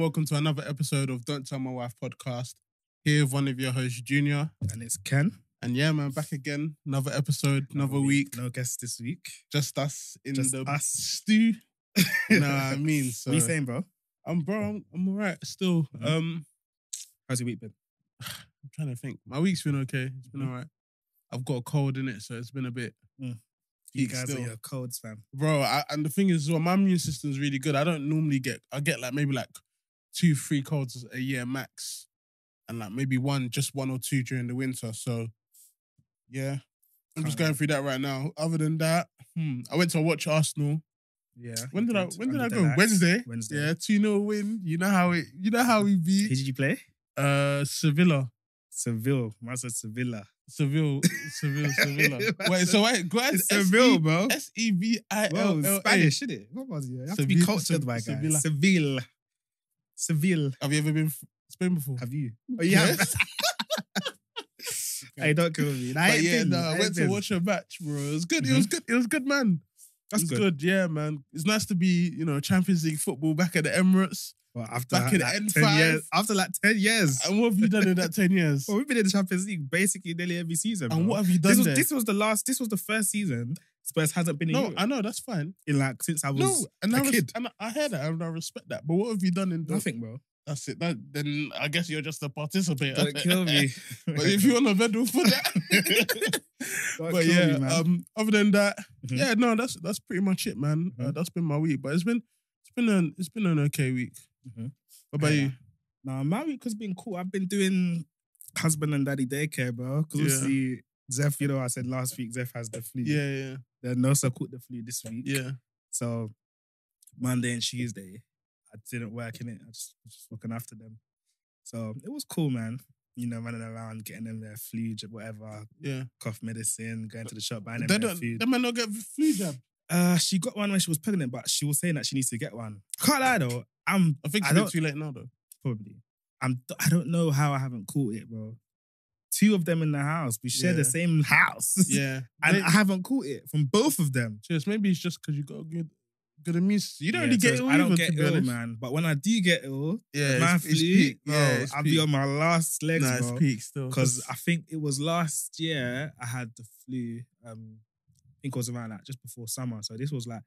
And welcome to another episode of Don't Tell My Wife podcast. Here with one of your hosts, Junior. And it's Ken. And yeah, man, back again. Another episode, another week. No guests this week. Just us in Just the us. stew. You know what I mean? So what you saying, bro? I'm bro, I'm, I'm all right still. Mhm. Um How's your week been? I'm trying to think. My week's been okay. It's been Mhm. all right. I've got a cold in it, so it's been a bit You guys still. are your codes, fam. Bro, I, and the thing is, well, my immune system's really good. I don't normally get, I get like maybe like two, three colds a year max, and like maybe one, just one or two during the winter. So, yeah, I'm just going through that right now. Other than that, hmm, I went to watch Arsenal. Yeah. When did I? When did I go? Wednesday. Wednesday. Yeah, two 0 win. You know how it. You know how we Who did you play? uh Sevilla. Seville. Man said Sevilla. Seville, Seville, Sevilla. Wait, so wait, go ahead. Seville, bro. S E V I L L A. Spanish, isn't it? What was it? You have to be cultured, Sev- my guy. Sevilla. Seville. Seville. Have you ever been f- Spain before? Have you? Oh, yeah. Yes. hey, don't kill me. I But yeah, been. no, I I went to watch a match, bro. It was good. It was mm-hmm. good. It was good, man. That's good. good. Yeah, man. It's nice to be, you know, Champions League football back at the Emirates. Well, after Back in like, N5. 10 years. After like 10 years. And what have you done in that 10 years? Well, we've been in the Champions League basically nearly every season. and bro. what have you done this was there? this was the last. This was the first season Spurs hasn't been in no, Europe I know, that's fine. in like since I was No, and a I, res- kid. and I hear that and I respect that. But what have you done in the, nothing, bro. That's it. That, then I guess you're just a participator. Don't kill me. but if you want a medal for that. Don't but kill yeah, me, man. um, other than that, Mhm. yeah, no, that's that's pretty much it, man. Uh, Mhm. that's been my week, but it's been it's been an it's been an okay week. Mhm. What about Yeah. you? Nah, my week has been cool. I've been doing husband and daddy daycare, bro. Because Yeah. obviously Zeph, you know, I said last week Zeph has the flu. Yeah, yeah, Then Nosa caught the flu this week. yeah. So Monday and Tuesday, I didn't work in it. I just was just looking after them. So it was cool, man. You know, running around, getting them their flu, jab, whatever, Yeah, cough medicine, going to the shop, buying them they their don't. food. They might not get the flu jab. Uh, she got one when she was pregnant, but she was saying that she needs to get one. Can't lie though, I'm. I think I it's a bit don't too late now, though. probably. I'm. I don't know how I haven't caught it, bro. Two of them in the house. We share Yeah. the same house, Yeah, and May- I haven't caught it from both of them. Cheers. Maybe it's just because you got a good, good immune. system. You don't Yeah, really get ill. I don't get ill, man. But when I do get ill, Yeah, my it's, flu, it's peak. bro, Yeah, I'll peak. be on my last legs, Nah, bro. peak still. Because I think it was last year I had the flu. Um, I think it was around like just before summer. So this was like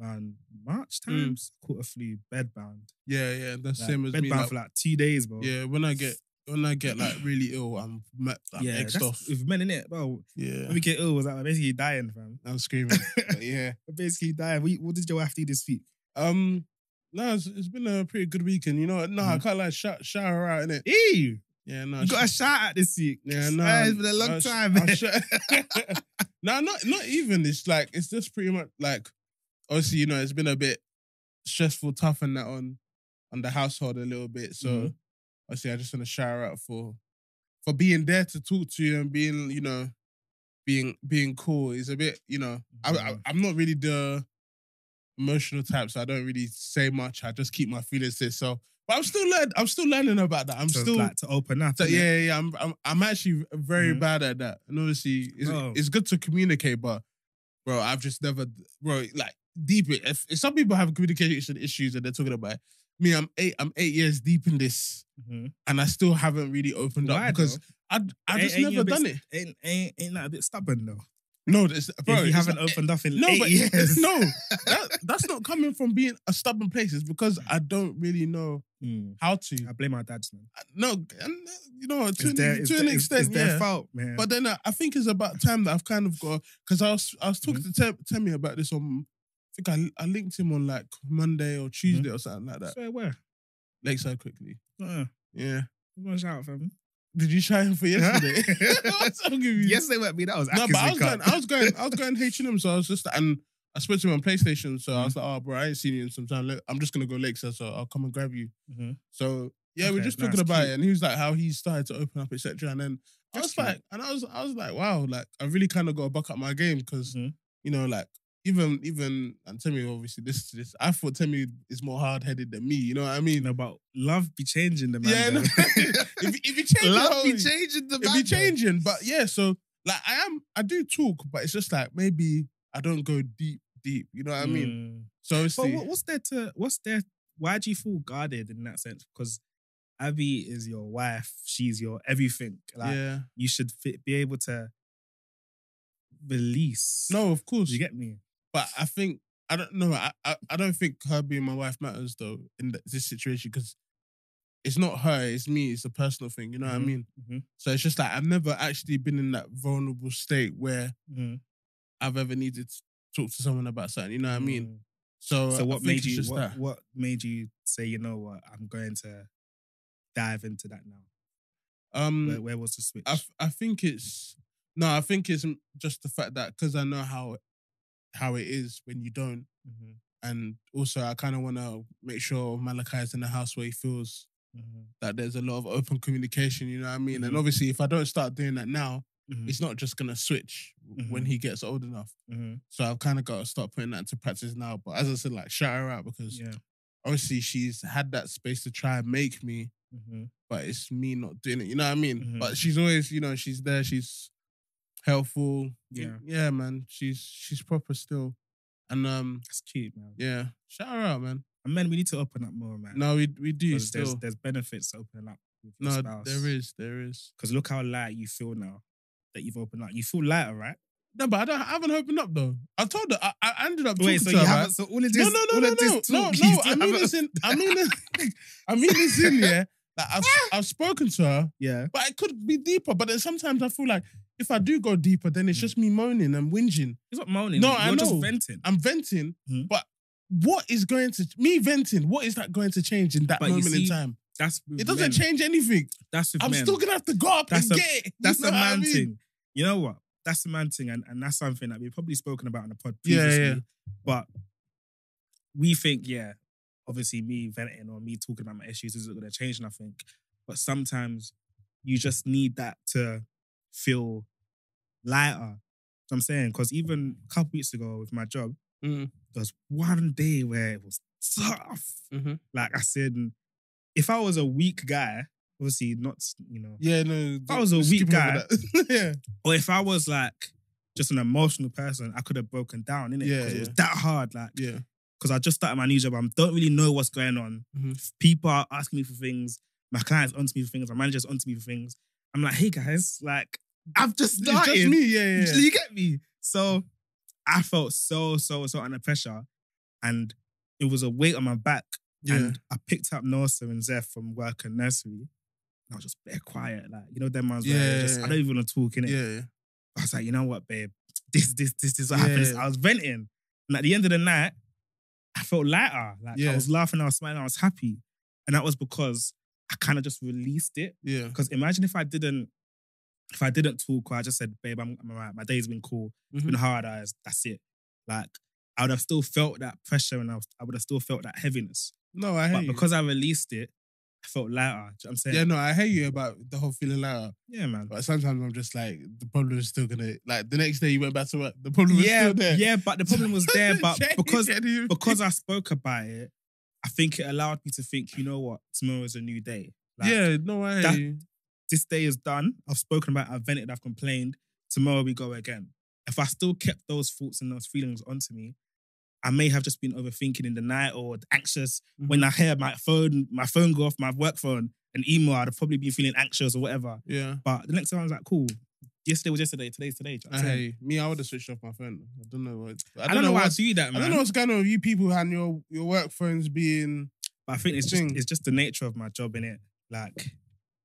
around March Mm. times. Caught a flu, bedbound. yeah, yeah, that's Like, same as bedbound me. Like, for like two days, bro. yeah, when I get when I get like really ill, I'm like, yeah. That's, off. with men in it, bro. Yeah, When we get ill, was like basically dying, fam. I'm screaming. yeah. Basically dying. What, what did your wife do this week? Um, no, it's, it's been a pretty good weekend. You know, no, I Mhm. can't like shout, shout her out in it. Ew, Yeah, no, you got a shout out this week. yeah, no, Ah, it's been a long I'll time. Sh- no, not not even. It's like it's just pretty much like obviously you know it's been a bit stressful, tough, and that on on the household a little bit. So Mhm. Obviously I just want to shout out for for being there to talk to you and being you know being being cool. Is a bit you know I, I Mhm. I'm not really the emotional type, so I don't really say much. I just keep my feelings there. So, but I'm still learning. I'm still learning about that. I'm So, still like to open up. so yeah, yeah, yeah. I'm, I'm, I'm actually very Mhm. bad at that. And obviously, it's, Bro. it's good to communicate, but bro, I've just never, bro, like deep. it- If, if some people have communication issues and they're talking about it, me, I'm eight, I'm eight years deep in this, Mhm. and I still haven't really opened Why, up because though? I, I just ain't never a bit done it. Ain't, ain't, ain't that a bit stubborn though? No, it's, bro, if you haven't not- opened up in no, eight but years. no, that, that's not coming from being a stubborn place. It's because I don't really know Mm. how to. I blame my dads, man. No, and, uh, you know, to, an, their, to an it's- extent, it's their yeah. fault, man. But then uh, I think it's about time that I've kind of got because I was I was talking Mm-hmm. to Tem, Temi about this on I think I I linked him on like Monday or Tuesday Mm-hmm. or something like that. Swear where? Lakeside quickly. Uh, Yeah. shout out, fam. Did you try him for yesterday? What's wrong with you? Yesterday won't be that was No, but I was going I was going I was going H and M, so I was just and I spoke to him on PlayStation, so I was like, oh bro, I ain't seen you in some time. Look, I'm just gonna go Lakeside, so I'll come and grab you. Mhm. So yeah, we're Okay, just talking about cute. it, and he was like how he started to open up, etc. And then I That's was cute. like, and I was I was like, wow, like I really kind of got to buck up my game because Mhm. you know, like even even and Timmy obviously to this. I thought Timmy is more hard headed than me. You know what I mean? About love be changing the man. yeah, no, if if you change, love be changing the man. be changing. But yeah, so like I am, I do talk, but it's just like maybe I don't go deep, deep. You know what I mean? Mm. So But what, what's there to what's there why do you feel guarded in that sense? Because Abby is your wife. She's your everything. Like yeah. you should fi- be able to release. No, of course. you get me. But I think I don't know. I, I I don't think her being my wife matters though in th- this situation because it's not her. It's me. It's a personal thing. You know what I Mhm. mean? Mhm. So it's just like I've never actually been in that vulnerable state where Mhm. I've ever needed to talk to someone about something. You know what I mean? Mm. So So what made you? What, that. what made you say? You know what? I'm going to dive into that now. Um, Where, where was the switch? I, I think it's no, I think it's just the fact that because I know how how it is when you don't, Mhm. and also I kind of want to make sure Malachi is in the house where he feels Mhm. that there's a lot of open communication. You know what I mean? And Mhm. obviously, if I don't start doing that now, Mhm. it's not just gonna switch when Mhm. he gets old enough. Mhm. So I've kind of got to start putting that into practice now. But as I said, like shout her out because Yeah. obviously she's had that space to try and make me but it's me not doing it. You know what I mean? But she's always, you know, she's there. She's helpful. Yeah. yeah, man. She's she's proper still, and um, That's cute, man. yeah, shout her out, man. And men, we need to open up more, man. No, we we do 'Cause there's still. there's benefits to opening up with your No, spouse. there is, there is. Because look how light you feel now that you've opened up. You feel lighter, right? No, but I don't. I haven't opened up though. I told her. I, I ended up Wait, talking so to you her. haven't? right? So all of this, No, no, no, no, no, no, no. I mean this in. I mean, this- I mean this in. Yeah, like I've I've spoken to her, Yeah. but it could be deeper. But then sometimes I feel like if I do go deeper, then it's Mm. just me moaning and whinging. It's not moaning. No, You're I just know. venting. I'm venting, Mhm. but what is going to me venting? What is that going to change in that But you moment in time? That's with It doesn't men. change anything. That's with I'm men. still gonna have to go up That's and a- get it. You that's know a what I man mean? thing. You know what? That's the man thing, and, and that's something that we've probably spoken about on the pod Yeah, previously. yeah. But we think, yeah, obviously me venting or me talking about my issues isn't going to change nothing. But sometimes you just need that to feel lighter. You know what I'm saying because even a couple weeks ago with my job, Mhm. there was one day where it was tough. Mhm. Like I said, if I was a weak guy, obviously not, you know, Yeah, no. I was a weak guy. yeah, or if I was like just an emotional person, I could have broken down, innit? Yeah, Because it was that hard. Like, yeah. because I just started my new job, I don't really know what's going on. Mhm. People are asking me for things. My clients onto me for things. My manager's onto me for things. I'm like, hey guys, like I've just It's started. just me. Yeah, yeah. Do you get me? So I felt so, so, so under pressure, and it was a weight on my back. yeah. And I picked up Nosa and Zeph from work and nursery. And I was just very quiet, like you know, them ones where Yeah, just, I don't even want to talk in it. yeah, yeah. I was like, you know what, babe? This, this, this, this is what Yeah. happens. I was venting. And at the end of the night, I felt lighter. Like Yeah. I was laughing, I was smiling, I was happy. And that was because I kind of just released it. yeah. Because imagine if I didn't, if I didn't talk or I just said, babe, I'm, I'm all right. My day's been cool. It's been mm-hmm. hard as that's it. Like I would have still felt that pressure and I, was, I would have still felt that heaviness. No, I But you. because I released it, I felt lighter. Do you know what I'm saying? yeah, no, I hear you about the whole feeling like. yeah man. But sometimes I'm just like, the problem is still gonna like the next day you went back to work, the problem is Yeah, still there. yeah, but the problem was there. But because because I spoke about it, I think it allowed me to think, you know what, tomorrow is a new day. Like, yeah, no, I that-. This day is done. I've spoken about it, I've vented, I've complained. Tomorrow we go again. If I still kept those thoughts and those feelings onto me, I may have just been overthinking in the night or anxious. Mm-hmm. When I hear my phone, my phone go off, my work phone, an email, I'd have probably been feeling anxious or whatever. Yeah, But the next time I was like, cool. Yesterday was yesterday, today's today. Do you know I what I'm hear saying? you. Me, I would have switched off my phone. I don't know what. I, don't know why I do that, I don't know what's going on with you people and your your work phones being. But I think it's just it's just the nature of my job in it. Like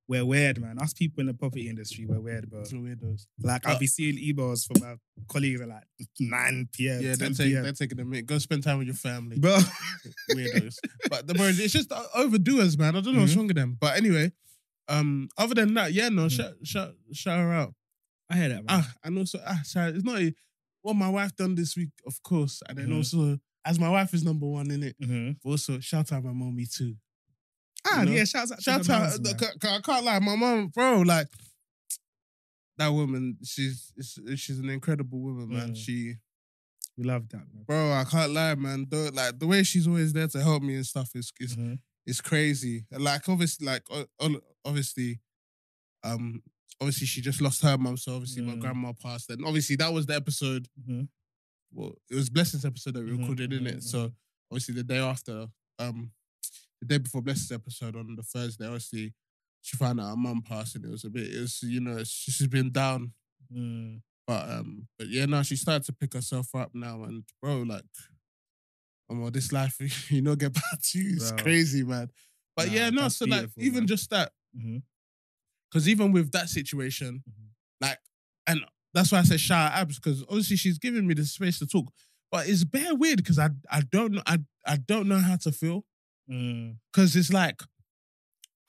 we're weird, man. Us people in the property industry, we're weird, bro. So weirdos. Like I'll be seeing emails from my colleagues at like 9 p.m. Yeah, 10 they're, take, they're taking a minute. Go spend time with your family. Bro. Weirdos. but the word, it's just overdoers, man. I don't know what's Mhm. wrong with them. But anyway, um, other than that, yeah, no, Mhm. shout, shout, shout her out. I hear that, man. Ah, and also, ah, shout, it's not a, what my wife done this week, of course. And then Mhm. also, as my wife is number one in it, Mhm. also shout out my mommy too. Ah, You know? yeah, shouts out Shout out, moms, man. c- c- I can't lie, my mom, bro, like that woman, she's she's an incredible woman, man. Mm. She, We love that, man. bro, I can't lie, man. The, like the way she's always there to help me and stuff is is Mhm. it's crazy. Like obviously, like obviously, um, obviously she just lost her mom, so obviously my Mm. grandma passed, and obviously that was the episode. Mhm. Well, it was blessings episode that we Mhm, recorded in mhm, it. So obviously the day after, um, the day before Bless's episode on the Thursday, obviously she found out her mum passed, and it was a bit. It was you know she- she's been down, Mm. but um, but yeah, now she started to pick herself up now, and bro, like, oh well, this life you know get back to you. It's Bro. crazy, man. But Nah, yeah, no, so like even man. just that, because even with that situation, Mhm. like, and that's why I said shout out Abs because obviously she's giving me the space to talk, but it's bare weird because I I don't know I I don't know how to feel. Because it's like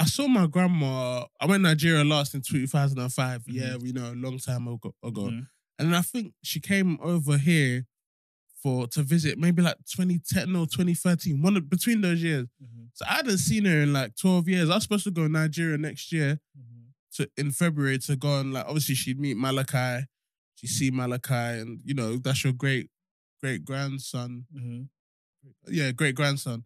I saw my grandma. I went to Nigeria last in 2005. Yeah, Mhm. we know a long time ago. ago. Mhm. And I think she came over here for to visit maybe like 2010 or 2013, one of, between those years. Mhm. So I hadn't seen her in like 12 years. I was supposed to go to Nigeria next year Mhm. to in February to go and like obviously she'd meet Malachi. She see Malachi, and you know that's your great great grandson. Mhm. Yeah, great grandson.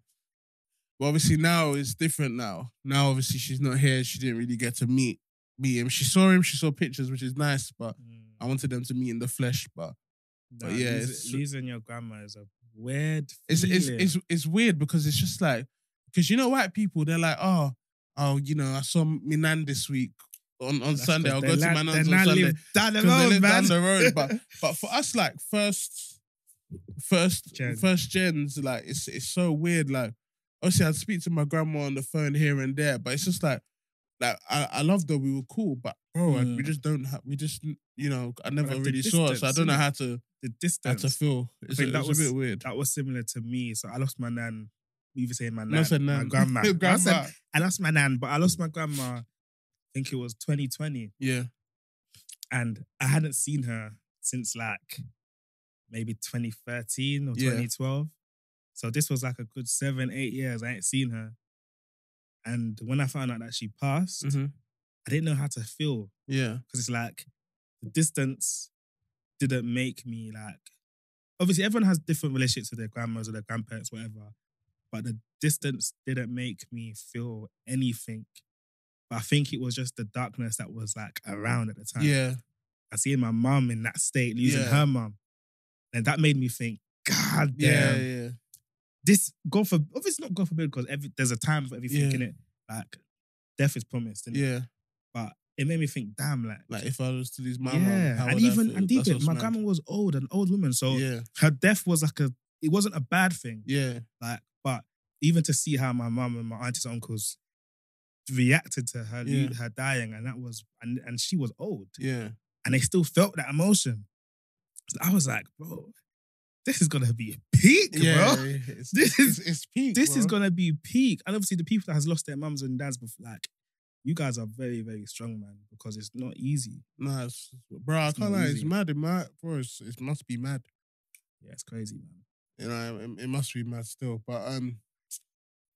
But obviously now it's different now. Now obviously she's not here. She didn't really get to meet meet him. She saw him. She saw pictures, which is nice. But Mm. I wanted them to meet in the flesh. But Nah, But yeah, losing, losing your grandma is a weird. it's it's it's it's weird because it's just like because you know white people they're like oh oh you know I saw my nan this week on on That's Sunday. I'll go to my la- nan's they on Sunday. down the road, man. down the road, but but for us, like first, first, Gen. first gens, like it's it's so weird. Like obviously, I'd speak to my grandma on the phone here and there, but it's just like, like I, I loved her. We were cool, but bro, we Mm. just don't have. We just you know, I never like really saw her, so I don't know how to the how distance. to feel. It's, a, that it's was- a bit weird. that was similar to me. So I lost my nan. You were saying my nan, said my nan. grandma. I, grandma. said, I lost my nan, but I lost my grandma. I think it was 2020, yeah, and I hadn't seen her since like maybe 2013 or Yeah. 2012. So this was like a good seven, eight years. I ain't seen her, and when I found out that she passed, Mhm. I didn't know how to feel yeah, because it's like the distance didn't make me like. Obviously, everyone has different relationships with their grandmas or their grandparents, whatever. But the distance didn't make me feel anything. But I think it was just the darkness that was like around at the time. yeah, I seen my mum in that state, losing Yeah. her mum, and that made me think, God yeah, damn, yeah. This God for obviously not God forbid because every there's a time for everything Yeah. in it. Like death is promised, innit? Yeah, But it made me think, damn, like, like if I was to lose my yeah, how and even and That's deep it, what's my mad. grandma was old, an old woman, so Yeah, her death was like a. It wasn't a bad thing, yeah, like, but even to see how my mum and my aunties and uncles reacted to her Yeah. her dying, and that was and and she was old, yeah, and they still felt that emotion. I was like, bro, this is gonna be peak, yeah. bro. It's, This is- it's peak. This is gonna be peak, and obviously the people that has lost their mums and dads before, like. You guys are very, very strong, man, because it's not easy. Nah, it's, bro, I can't lie. It's mad. It might, bro. It's, it must be mad. Yeah, it's crazy, man. You know, it, it must be mad still. But um,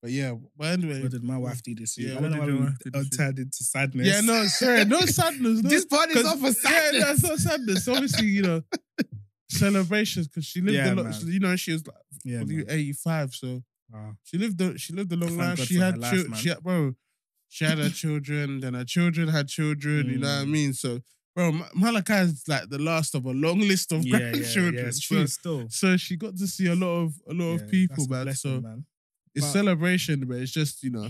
but yeah. But anyway, What did my wife do this week? Yeah, I don't know why we uh, turned into sadness. yeah, no, sorry, no sadness. No, this part is not for sadness. Yeah, that's not sadness. Obviously, you know, celebrations because she lived Yeah, a lot. man. You know, she was like yeah, man. 85, so Wow. she lived. A, she lived a long Thank life. God She for her had, life, chil- man. she had, bro. She had her children, then her children had children. You know what I Mm. mean? So, bro, Ma- Malachi is like the last of a long list of Yeah, yeah, grandchildren. yeah. It's So- true still. So she got to see a lot of a lot Yeah, of people, that's a man. blessing, So man. it's But- celebration, but it's just you know,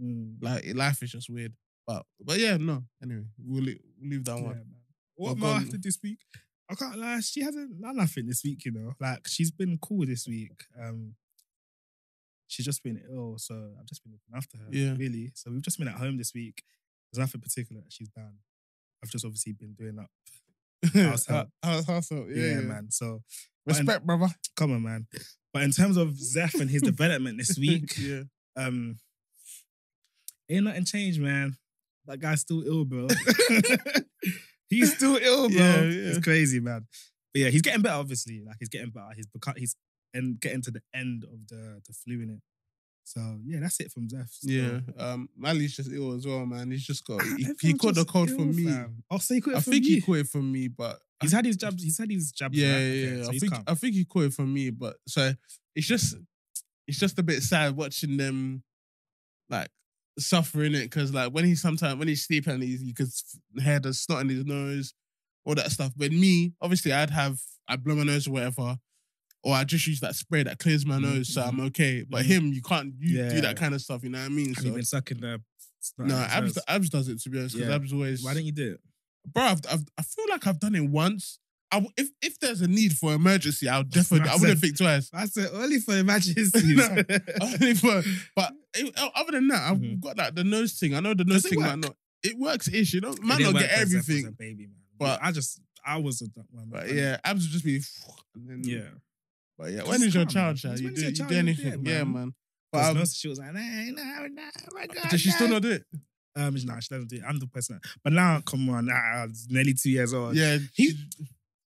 Mm. like life is just weird. But but yeah, no. Anyway, we'll, leave, we'll leave that Yeah, one. man. What I've my gone- wife this week? I can't lie. She hasn't done nothing this week, you know. Like she's been cool this week. Um, she's just been ill, so I've just been looking after her. Yeah. really. So we've just been at home this week. There's nothing particular that she's done. I've just obviously been doing up. House help. House, house help. Yeah, Yeah, yeah. man. So Respect, brother. come on, man. But in terms of Zeph and his development this week, yeah. um, ain't nothing changed, man. That guy's still ill, bro. he's still ill, bro. Yeah, yeah. It's crazy, man. But yeah, he's getting better. Obviously, like he's getting better. He's become he's and getting to the end of the the flu in it. So yeah, that's it from Zeph. So, Yeah. Um, Mali's just ill as well, man. He's just got. He, he caught the cold from me. fam. Oh, so he caught it I think you? he caught it from me, but He's had his jabs. He's had his jabs. yeah, yeah, yeah. so I think calm. I think he caught it from me, but so it's just it's just a bit sad watching them like suffering it because like when he sometimes when he's sleeping, he you could hear the snot in his nose, all that stuff. But me, obviously, I'd have I'd blow my nose or whatever, or I just use that spray that clears my Mhm, nose, so I'm mhm. okay. But Mhm. him, you can't you do that kind of stuff. You know what I mean? Have you So, been sucking the? no, abs, abs. abs does it to be honest. Because Yeah. abs always. Why don't you do it? bro? I've, I've, I feel like I've done it once. I w if if there's a need for emergency, I'll definitely. I That's wouldn't it. think twice. I said only for emergencies. No. Only for- but eh, other than that, I've Mhm. got like the nose thing. I know the nose Does it thing might not. It works ish, you know. It Might didn't get for Zeph a everything, baby man. but- I just I was a one. but yeah, abs would just be. And then, yeah. But yeah, when is your child, man. child? You do, you child, do you do anything? it, yeah, man. man. But But um, nurse, she was like, nah, nah, nah, oh my God, does she still not do it? Um, nah, she doesn't do it. I'm the person. But now, come on, nah, it's nearly two years old. Yeah, He- she-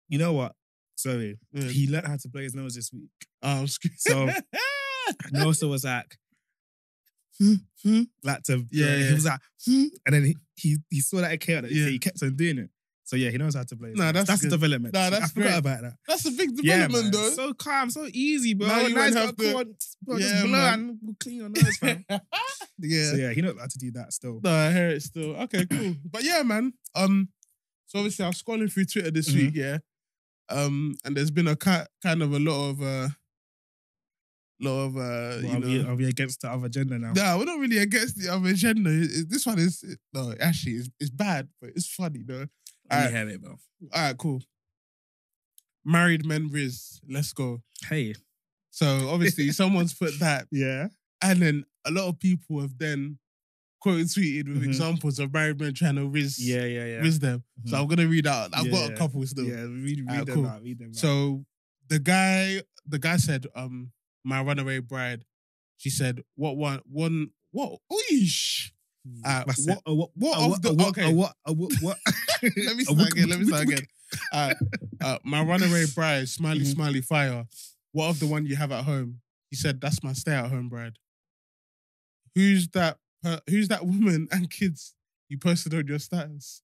You know what? Sorry, yeah. he learned how to blow his nose this week. Oh, So- also was like, hmm, hmm, like to Yeah, He was like, hmm, and then he he, he saw that it came out. Yeah. Yeah. He kept on doing it. So yeah, he knows how to play. his Nah, that's that's good. development. Nah, I that's forgot great. about that. That's a big development, man. though. So calm, so easy, bro. Now you nice, have to- on, bro, Yeah, just blow man. and we'll clean your nose, fam. yeah. So yeah, he knows how to do that still. No, I hear it still. Okay, cool. but yeah, man. Um, so obviously I was scrolling through Twitter this Mhm. week, yeah. Um, and there's been a ki- kind of a lot of uh, lot of uh, Well, you are, we, know. are we against the other gender now? No, we're not really against the other. It- it- This one is it- no, actually, it's, it's bad, but it's funny though. Let Alright. me have it, bro. All right, cool. Married men Rizz, let's go. Hey. So obviously someone's put that, Yeah. and then a lot of people have then quote tweeted with Mhm. examples of married men trying to rizz, Yeah, yeah, yeah. rizz them. So Mhm. I'm gonna read out. I've got Yeah. a couple still. Yeah, read, read them cool. out, read them out. So the guy, the guy said, um, my runaway bride. She said, what one, one, what? Oish. uh, That's what- what, what of the- what, okay. what, what, what? let me start again. Let me start again. Uh, uh, my runaway bride, smiley, Mhm. smiley, fire. What of the one you have at home? He said, "That's my stay-at-home bride." Who's that? Per- who's that woman and kids you posted on your status?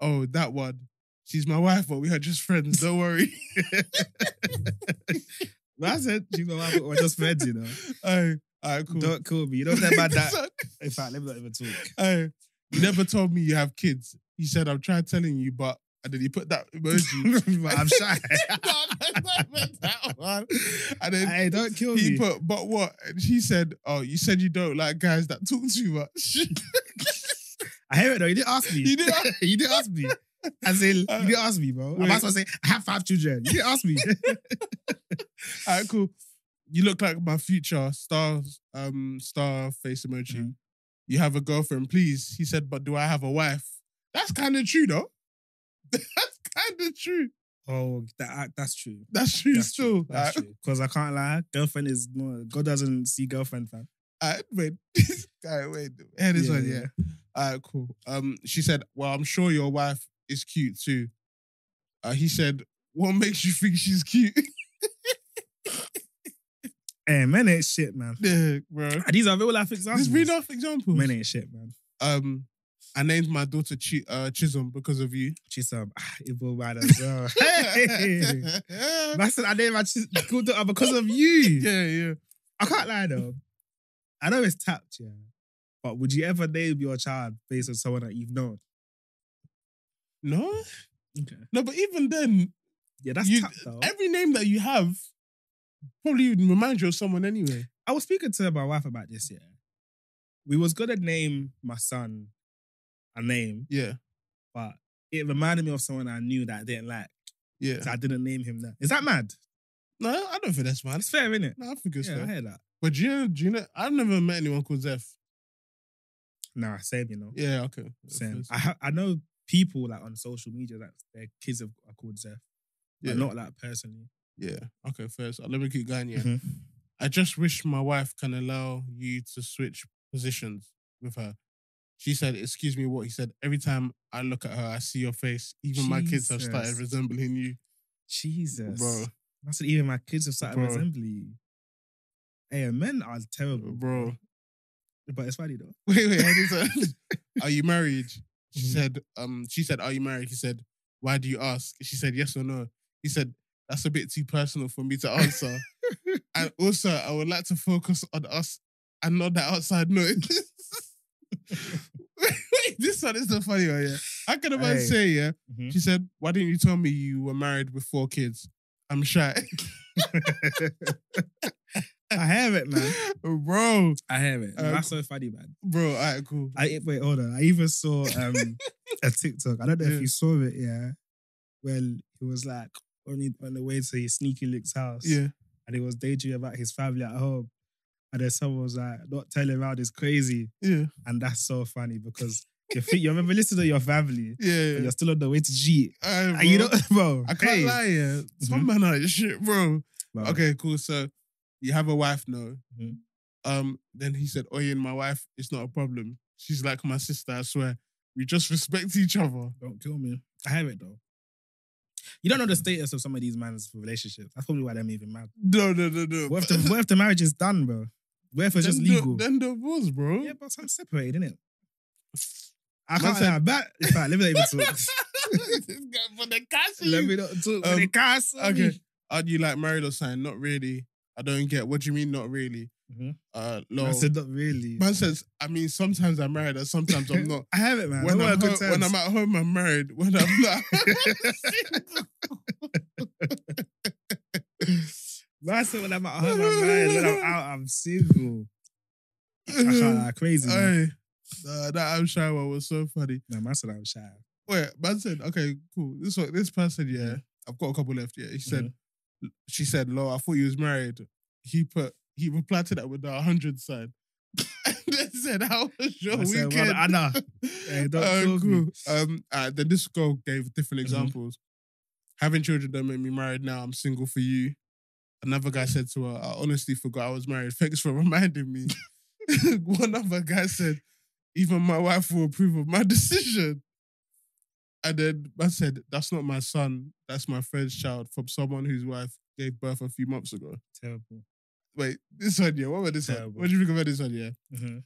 Oh, that one. She's my wife, but we are just friends. Don't worry. But I said, you know, I- we're just friends, you know. Oh, all right, cool. Don't call me. You don't know that bad that. In fact, let me not even talk. Hey, you never told me you have kids. You said, "I'm trying telling you, but." And then he put that emoji. But I'm shy. that one. And then hey, don't kill he me. put, but what? And she said, "Oh, you said you don't like guys that talk too much." I hear it though. You didn't ask me. You didn't ask- you didn't ask me. I said, you Uh, didn't ask me, bro. wait. I'm about to say, I have five children. You didn't ask me. All right, cool. You look like my future star, um, star face emoji. Mhm. You have a girlfriend, please. He said, but do I have a wife? That's kind of true, though. That's kind of true. oh, that, that's true. That's true That's still. true. That's Alright, true. Because I can't lie. Girlfriend is no, God doesn't see girlfriend, fam. alright, wait. Alright, wait. Hear this Yeah, one, yeah. yeah. All right, cool. Um, she said, "Well, I'm sure your wife is cute too." Uh, he said, "What makes you think she's cute?" Hey, men ain't shit, man. yeah, bro. These are real life examples. Just read off examples. Men ain't shit, man. Um, I named my daughter Chi- uh, Chisholm because of you. Um, ah, evil man as well. hey, that's I named my chis- daughter because of you. yeah, yeah. I can't lie though. I know it's tapped, yeah. But would you ever name your child based on someone that you've known? No, Okay. no, but even then, Yeah, that's you, tapped though. every name that you have probably would remind you of someone anyway. I was speaking to my wife about this, yeah. We was gonna name my son a name, Yeah, but it reminded me of someone I knew that I didn't like. yeah. So I didn't name him that. Is that mad? No, I don't think that's mad. It's fair, innit? No, I think it's Yeah, I fair. hear that. But do you know, do you know? I've never met anyone called Zeph. Nah, same, you know. Yeah, okay. Same. I ha- I know people like on social media that their kids are, are called Zeph, Yeah, but not like personally. yeah. Okay, first, let me keep going. Yeah, Mhm. I just wish my wife can allow you to switch positions with her. She said, "Excuse me." What he said. Every time I look at her, I see your face. Even my kids have started resembling you, Jesus, bro. That's what even my kids have started Bro. resembling you. Hey, men are terrible, Bro, But it's funny though. wait, wait. on. Are you married? She Mhm. said, um, she said, Are you married? He said, Why do you ask? She said, Yes or no. He said, That's a bit too personal for me to answer. and also, I would like to focus on us and not that outside noise. This one is the funny one, yeah. How can a man Hey. say, yeah? Mhm. She said, Why didn't you tell me you were married with four kids? I'm shy. I have it, man. bro, I have it. Uh, That's so funny, man. bro. All right, cool. I wait, hold on. I even saw um a TikTok. I don't know Yeah. if you saw it, yeah. Well, he was like on, the- on the way to his sneaky lick's house. Yeah, And he was daydreaming about his family at home. And then someone was like, not telling around is crazy. yeah, And that's so funny because you remember listening to your family, yeah. but you're still on the way to cheat. Aye, And you bro. I can't hey. lie, yeah. Some man are shit, bro. Okay, cool. So you have a wife now. Mhm. Um, then he said, Oh, yeah, my wife, it's not a problem. She's like my sister, I swear. We just respect each other. Don't kill me. I have it though. You don't know the status of some of these man's relationships. That's probably why they're even mad. No, no, no, no. What if the, what if the marriage is done, bro? What if it's just Then the- legal? Then divorce, bro. yeah, but I'm separated, innit? I can't lie. But in fact, let me not even talk. For the cash. let me not talk. Um, Um, can't see Okay. Are you like married or something? Not really. I don't get. What do you mean, not really? Mhm. Uh, no. I said not really. Man says, I mean, sometimes I'm married and sometimes I'm not. I have it, man. When I'm, when. I'm at home, I'm married. When I'm not, Man said when I'm at home, I'm married. When I'm out, I'm single. I can't. Crazy, man. Uh, that I'm shy one was so funny. No, man said I'm shy. Wait, man said, okay, cool. This one, this person, yeah, Mhm. I've got a couple left. Yeah, he said, Mm-hmm. she said, "Lo, I thought you was married." He put, he replied to that with the hundred sign. and then said, "How was your I said, weekend?" well, Anna, hey, don't Uh, kill me. cool. Um, uh, then this girl gave different Mhm. examples. Having children don't make me married now. I'm single for you. Another guy said to her, I honestly forgot I was married. Thanks for reminding me. One other guy said, even my wife will approve of my decision. And then I said, that's not my son. That's my friend's child from someone whose wife gave birth a few months ago. Terrible. Wait, this one, yeah. What about this one? What do you think about this one, yeah? hmm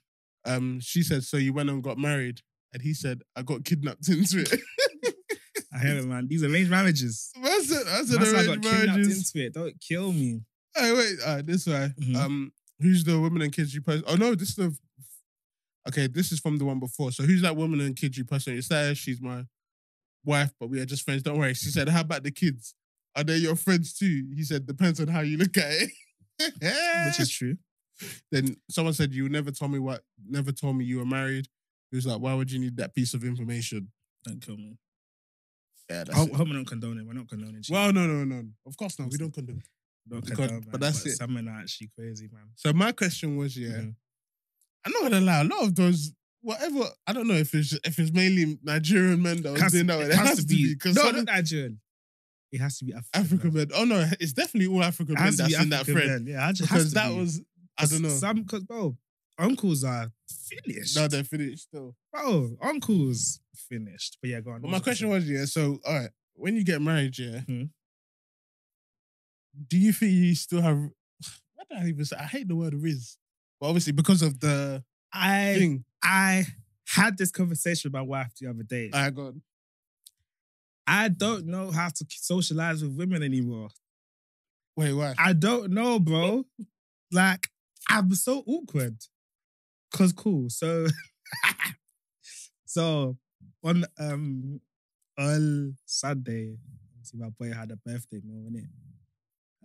Um, she said, so you went and got married. And he said, I got kidnapped into it. I hear it, man. These arranged marriages. I said, I said, That's why I got arranged kidnapped marriages. into it. Don't kill me. Hey, wait, uh, this way. Mhm. Um, who's the woman and kids you post? Oh no, this is the. Okay, this is from the one before. So who's that woman and kids you your status? She's my wife, but we are just friends. Don't worry. She said, "How about the kids? Are they your friends too?" He said, "Depends on how you look at it." Which is true. then someone said, "You never told me what. Never told me you were married." He was like, "Why would you need that piece of information?" Don't kill me. Yeah, I that's hope, it. I hope we're not condoning. We're not condoning. cheating. Well, no, no, no. Of course not. We don't condone. Don't God, condone, but man, that's it. Some men are actually crazy, man. So my question was, yeah, Mhm. I'm not gonna lie. A lot of those, whatever. I don't know if it's if it's mainly Nigerian men that was doing that. It, has, to be because no, not Nigerian. It has to be African. African men. Oh no, it's definitely all African men that's in that thread. Yeah, I just because that be. was I don't know. Some because bro, uncles are finished. no, they're finished still. bro, uncles finished. But yeah, go on. But my question was, yeah. So all right, when you get married, yeah, Mhm. do you think you still have? What do I even say? I hate the word rizz, but obviously because of the I thing. I had this conversation with my wife the other day. I got I don't know how to socialize with women anymore. wait, why? I don't know, bro. like, I'm so awkward. Cause cool. So so on um on Sunday, see my boy had a birthday meal, innit?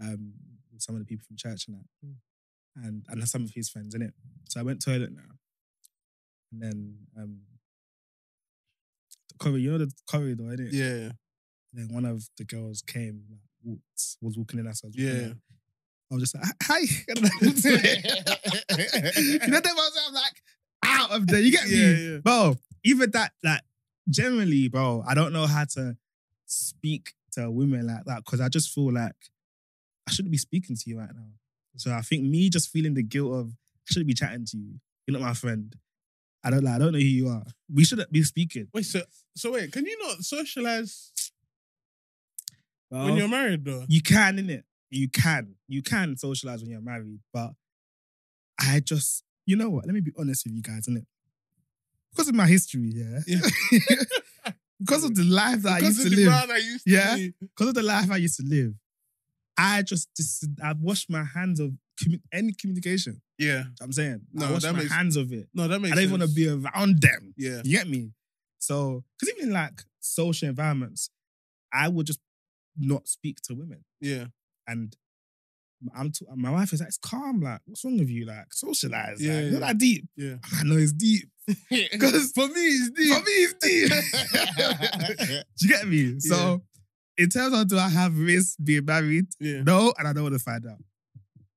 Um some of the people from church and that. And and some of his friends, in it. So I went toilet now. And then um the corridor, you know the corridor, innit? yeah, Then one of the girls came, like, walked, was walking in as I was walking Yeah. in. I was just like, hi. And then I walked away. you know that was I'm like out of there. You get me? Yeah, yeah. Bro, even that, like, generally, bro, I don't know how to speak to women like that because I just feel like I shouldn't be speaking to you right now. So I think me just feeling the guilt of I shouldn't be chatting to you. You're not my friend. I don't like, I don't know who you are. We shouldn't be speaking. Wait, so so wait, can you not socialize Bro. when you're married though? You can, innit? You can. You can socialize when you're married, but I just, you know what? Let me be honest with you guys, innit? Because of my history, yeah. Yeah. because of the life that I used to live. used to Yeah. be. Because of the life I used to live, I just, dis- I washed my hands of commu- any communication. Yeah. I'm saying, No, I that my makes- hands of it. No, that makes. I don't even want to be around them. Yeah. You get me? So, because even in like social environments, I would just not speak to women. Yeah. And I'm t- my wife is like, it's calm. Like, what's wrong with you? Like, socialize. Yeah, like, yeah. not that deep. Yeah. I know it's deep. Because for me, it's deep. for me, it's deep. Do you get me? So, in terms of do I have risk being married? yeah. No, and I don't want to find out.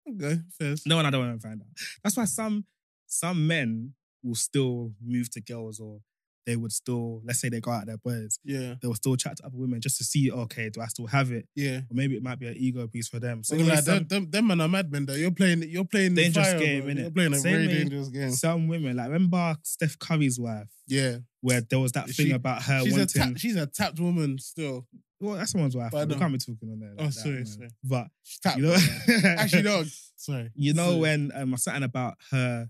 Okay. First. No, and I don't want to find out. That's why some some men will still move to girls, or they would still, let's say they go out their boys, Yeah. they will still chat to other women just to see, okay, do I still have it? Yeah. Or maybe it might be an ego piece for them. So like, some, them, them, man are madmen though. You're playing you're playing the Dangerous fire, game, innit? You're playing a Same very dangerous game. some women, like remember Steph Curry's wife, Yeah. where there was that thing She- about her She's a wanting. she's a tapped woman still. well, that's someone's wife. But I We can't be talking on there. Oh, like that, sorry, man. sorry. But She's tapped. you know. Actually, no. Sorry. you know Sorry. when um, something about her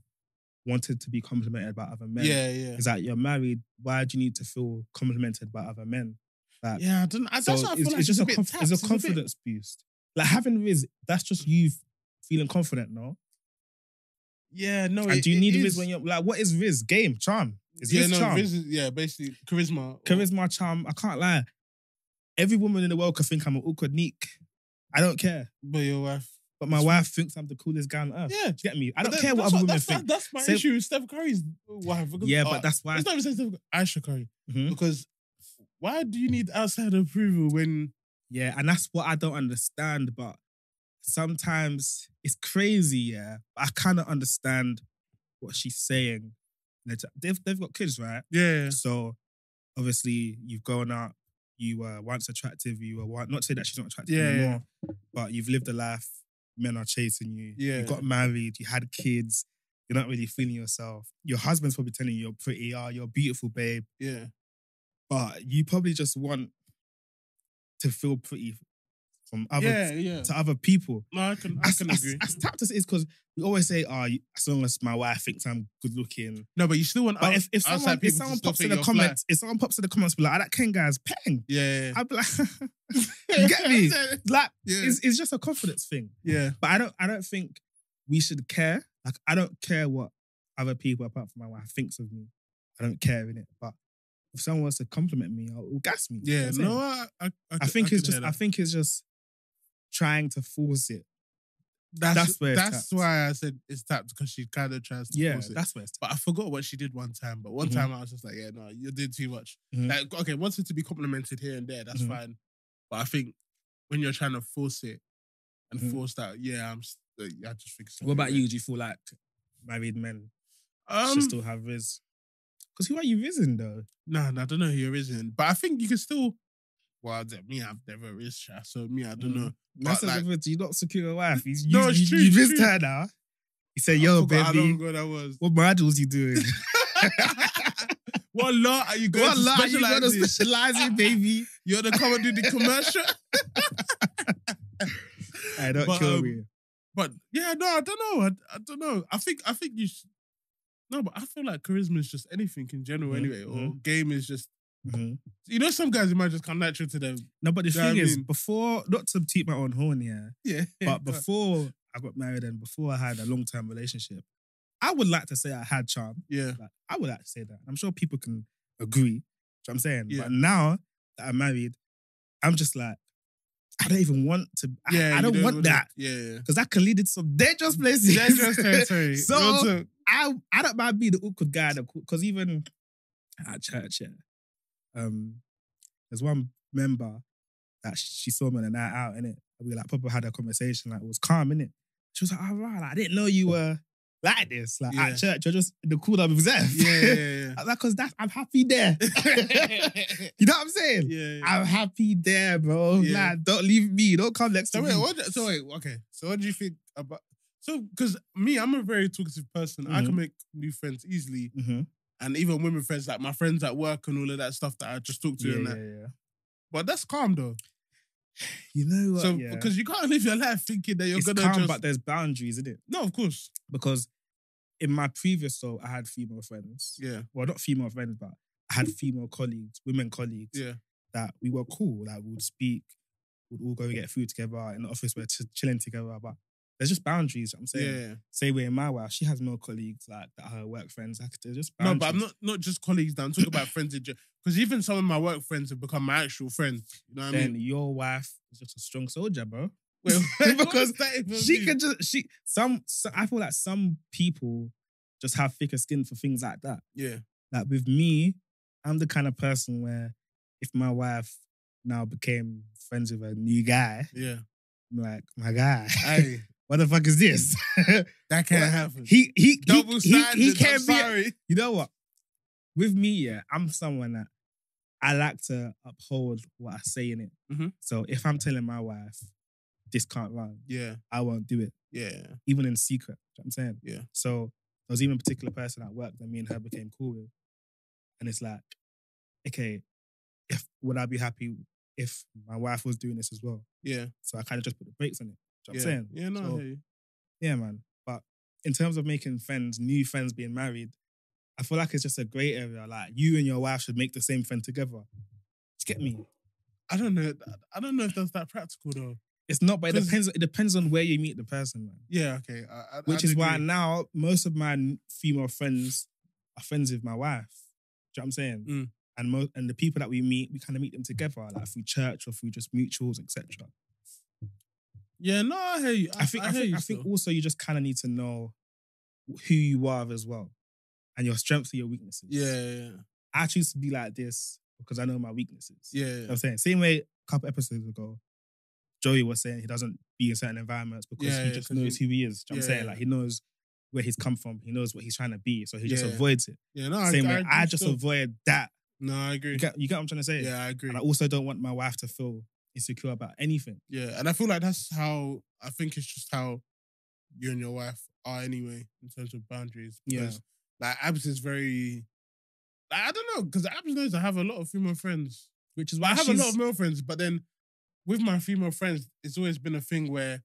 wanted to be complimented by other men. Yeah, yeah. Is that you're married? Why do you need to feel complimented by other men? Like, Yeah, I don't. I, so that's what I feel it's, like. it's just a, conf- tapped. it's a It's bit- confidence boost. Like having Rizz, that's just you feeling confident, no? Yeah, no. and it- do you need is. Rizz when you're like, what is Rizz? Game, charm. Is yeah, Rizz no, charm? Rizz is, yeah, basically charisma. Charisma, charm. I can't lie. Every woman in the world could think I'm an awkward neek. I don't care. But your wife. But my wife thinks I'm the coolest guy on earth. Yeah. Do you get me? I don't that- care what other women that's think. That's my Same- issue with Steph Curry's wife. Because, Yeah, uh, but that's why. It's not even Steph Curry, Ayesha Curry. Mhm. Because why do you need outside approval when Yeah, and that's what I don't understand. But sometimes it's crazy. Yeah, I kind of understand what she's saying. They've they've got kids, right? yeah, So obviously you've grown up. You were once attractive. You were one, not to say that she's not attractive Yeah, anymore, but you've lived a life. Men are chasing you. Yeah. You got married. You had kids. You're not really feeling yourself. Your husband's probably telling you you're pretty. Oh, you're beautiful, babe. yeah, But you probably just want to feel pretty from other yeah, yeah. to other people. No, I can, I As, can as, agree. as tapped as it is, because we always say, "Oh, as long as my wife thinks I'm good looking." No, but you still want. But out- if, if someone, if someone pops in the fly. comments, if someone pops in the comments, be like, "Oh, "That Ken guy's peng," yeah, yeah. I'd be like, "You get me?" like, Yeah. it's, it's just a confidence thing. yeah, But I don't, I don't think we should care. Like, I don't care what other people apart from my wife thinks of me. I don't care in it. But if someone wants to compliment me or, or gas me, you know yeah. No, I, I, I, I think it's just, that. I think it's just trying to force it. that's that's where that's why I said it's tapped because she kind of tries to Yeah, force it. that's where it's. But I forgot what she did one time. But one Mhm. time I was just like, yeah, no, you did too much. Mhm. Like, okay, wanted to be complimented here and there, that's Mhm. fine. But I think when you're trying to force it and Mhm. force that, yeah, I'm. uh, I just think. What about something you? Do you feel like married men. Um, should still have Rizz? Because who are you rizzing though? Nah, no, I don't know who you're isn't, but I think you can still. Well, I- me, I've never rizz chat, so me, I don't Mhm. know. That's But, like- difference. You not secure a wife. You, No, you, it's you, true, You it's her now. Say, I "Yo, how long baby, ago that was. what modules you doing? what lot are you going what to lot are you specialize gonna in? specialize in, baby? You're the come and do the commercial. I don't But, kill um, me. But yeah, no, I don't know. I, I don't know. I think I think you. Should, no, but I feel like charisma is just anything in general, Mhm, anyway. Or game is just Mhm. you know some guys it might just come natural to them. No, but the You know thing I is, mean? before not to toot my own horn, yeah, Yeah, but before I got married and before I had a long term relationship, I would like to say I had charm. yeah, Like, I would like to say that. I'm sure people can agree. Do you know what I'm saying? Yeah. But now that I'm married, I'm just like, I don't even want to. I, yeah. I you don't want that Yeah, yeah. because that can lead into some dangerous places. Dangerous territory. So- Real talk. I I don't mind being the awkward guy because even at church, yeah, um, there's one member that she saw me on a night out, innit? We like probably had a conversation, like it was calm, innit? She was like, all right, like, I didn't know you were like this. Like Yeah. at church, you're just the cool with Zeph. yeah, yeah, like, cause that's I'm happy there. you know what I'm saying? yeah, yeah. I'm happy there, bro. Yeah. Nah, don't leave me. Don't come next So to wait, me. what? So wait, okay. So what do you think about? So because me, I'm a very talkative person. I can make new friends easily, Mhm. And even women friends, like my friends at work and all of that stuff that I just talked to. Yeah, and yeah, that. yeah. But that's calm though. You know what? So yeah. because you can't live your life thinking that you're it's gonna calm, just but there's boundaries, isn't it? no, of course, because in my previous role, I had female friends. yeah, Well, not female friends, but I had female colleagues, women colleagues yeah, that we were cool. Like we would speak, we'd all go get food together in the office. We're ch- chilling together, but there's just boundaries. I'm saying. yeah. Same way in my wife, she has male colleagues like that are her work friends. Like there's just No, but I'm not not just colleagues. I'm talking about friends because even some of my work friends have become my actual friends. You know what I Then mean? your wife is just a strong soldier, bro. Wait, Because what's that even she mean? can just she some, so I feel like some people just have thicker skin for things like that. Yeah. Like with me, I'm the kind of person where if my wife now became friends with a new guy, Yeah. I'm like, my guy, Hey, what the fuck is this? that can't happen. he he he, Double he, standards. he I'm can't be. sorry. You know what? With me, yeah, I'm someone that I like to uphold what I say in it. Mhm. So if I'm telling my wife this can't run, Yeah. I won't do it, Yeah. even in secret. You know what I'm saying? Yeah. So there was even a particular person at work that me and her became cool with. And it's like, okay, if would I be happy if my wife was doing this as well? Yeah. So I kind of just put the brakes on it. Do you know what I'm saying? Yeah, no, So-. Yeah, man. But in terms of making friends, new friends being married, I feel like it's just a great area. Like you and your wife should make the same friend together. Just get me. I don't know. I don't know if that's that practical though. It's not, but it depends. It depends on where you meet the person, man. Yeah, okay. I, I, Which I'd is why now most of my female friends are friends with my wife. Do you know what I'm saying? Mm. And mo- and the people that we meet, we kind of meet them together, like through church or through just mutuals, etc. Yeah, no, I hear you. I, I think I, hear think you I think also you just kind of need to know who you are as well, and your strengths and your weaknesses. Yeah, yeah, I choose to be like this because I know my weaknesses. yeah. You know what I'm saying? Same way a couple episodes ago, Joey was saying he doesn't be in certain environments because Yeah, he yeah, just knows you- who he is. You know what I'm saying? yeah. Like he knows where he's come from, he knows what he's trying to be, so he just avoids it. Yeah, no, Same I, way I just still. avoid that. No, I agree. You get, you get what I'm trying to say? Yeah, I agree. And I also don't want my wife to feel insecure about anything. Yeah, and I feel like that's how I think it's just how you and your wife are anyway in terms of boundaries. Yeah. Because like Abs is very like, I don't know, because Abs knows I have a lot of female friends. Which is why I have a lot of male friends, but then with my female friends, it's always been a thing where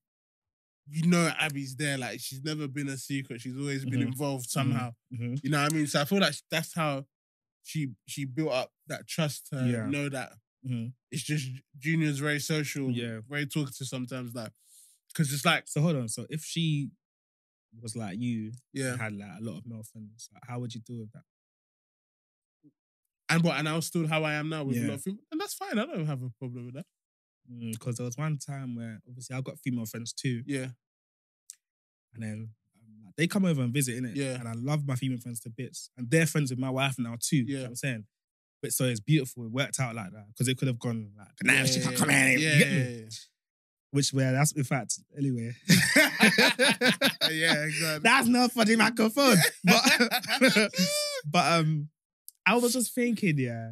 you know Abby's there. Like she's never been a secret. She's always been Mhm. involved somehow. Mhm. You know what I mean? So I feel like that's how she she built up that trust to Yeah. know that Mhm. it's just Junior's very social, Yeah. very talkative sometimes. Like, because it's like, So hold on. So if she was like you, yeah, had like a lot of male friends, like, how would you deal with that? and but and I was still how I am now with a lot of female, and that's fine. I don't have a problem with that. Because there was one time where obviously I've got female friends too, Yeah, and then um, they come over and visit, innit? Yeah. And I love my female friends to bits, and they're friends with my wife now too. You know Yeah. what I'm saying. But so it's beautiful. It worked out like that because it could have gone like, nah, yeah, she can't come in. Yeah, you get me? yeah, Which where that's in fact anyway. yeah. exactly. That's not for the microphone. But but um I was just thinking, yeah.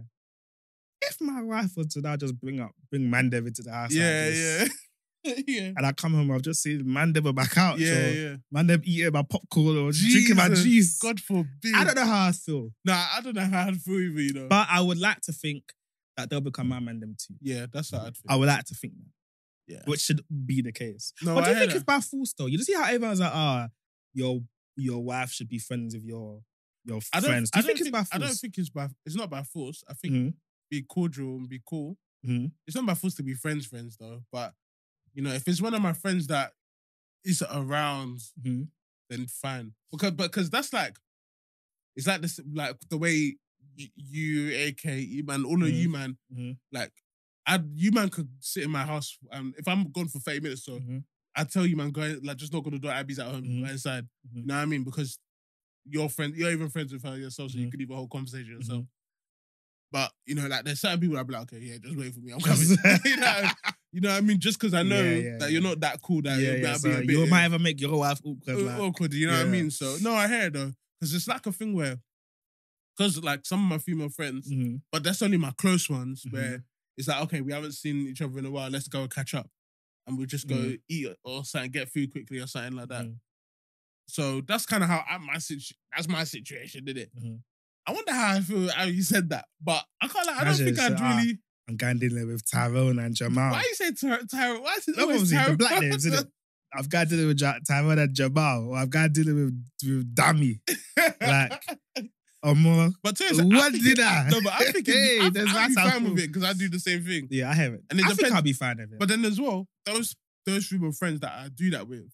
If my wife was to now just bring up bring Mandev into the house, like yeah, this, yeah, and I come home, I'll just see Mandev on my couch, yeah, or yeah. Mandev eating my popcorn or drinking my juice. God forbid. I don't know how I feel, Nah, I don't know how I'd feel either. You know. but I would like to think that they'll become my man them too. yeah, that's how I'd feel. I would like to think that, yeah. which should be the case. No, but do I you think that. it's by force though? You just see how everyone's like, ah, your your wife should be friends with your your I don't, friends. Do I you don't think it's by force? I don't think it's by. It's not by force. I think Mhm. be cordial and be cool. Mhm. It's not by force to be friends, friends though. But you know, if it's one of my friends that is around, Mhm. then fine. Because but because that's like, it's like this, like the way y- you, AK, you man, all of you man, Mhm. like, I you man could sit in my house and if I'm gone for thirty minutes, so Mhm. I tell you, man, go like just knock on the door. Abby's at home, go inside. Mhm. You know what I mean? Because you're friend, you're even friends with her yourself, so you could even hold conversation yourself. But you know, like there's certain people that be like, okay, yeah, just wait for me, I'm coming. you, know, you know what I mean? Just because I know Yeah, yeah, that you're not that cool, that yeah, you're yeah. So to be a you might even make your wife awkward. Like, awkward. You know what I Yeah. mean? So no, I hear it though, because it's like a thing where, because like some of my female friends, Mhm. but that's only my close ones, Mhm. where it's like, okay, we haven't seen each other in a while, let's go catch up, and we'll just go Mhm. eat or something, get food quickly or something like that. Mhm. So that's kind of how I, my situ- that's my situation, did it? Mhm. I wonder how I feel how you said that, but I can't. Like, I don't Imagine think I'd uh, really. I'm going dealing with Tyrone and Jamal. Why you say Ty- Tyra? Why is it No, obviously, the black names, isn't it? I've got dealing with Ja- Tyrone and Jamal, or I've got dealing with, with Dami. Like, or more. but seriously, What think- did I? No, but I'm thinking Hey, I'm, that's I'd be right, fine with it because I do the same thing. Yeah, I have it. And it I think I'll be fine with it. But then as well, those those female friends that I do that with,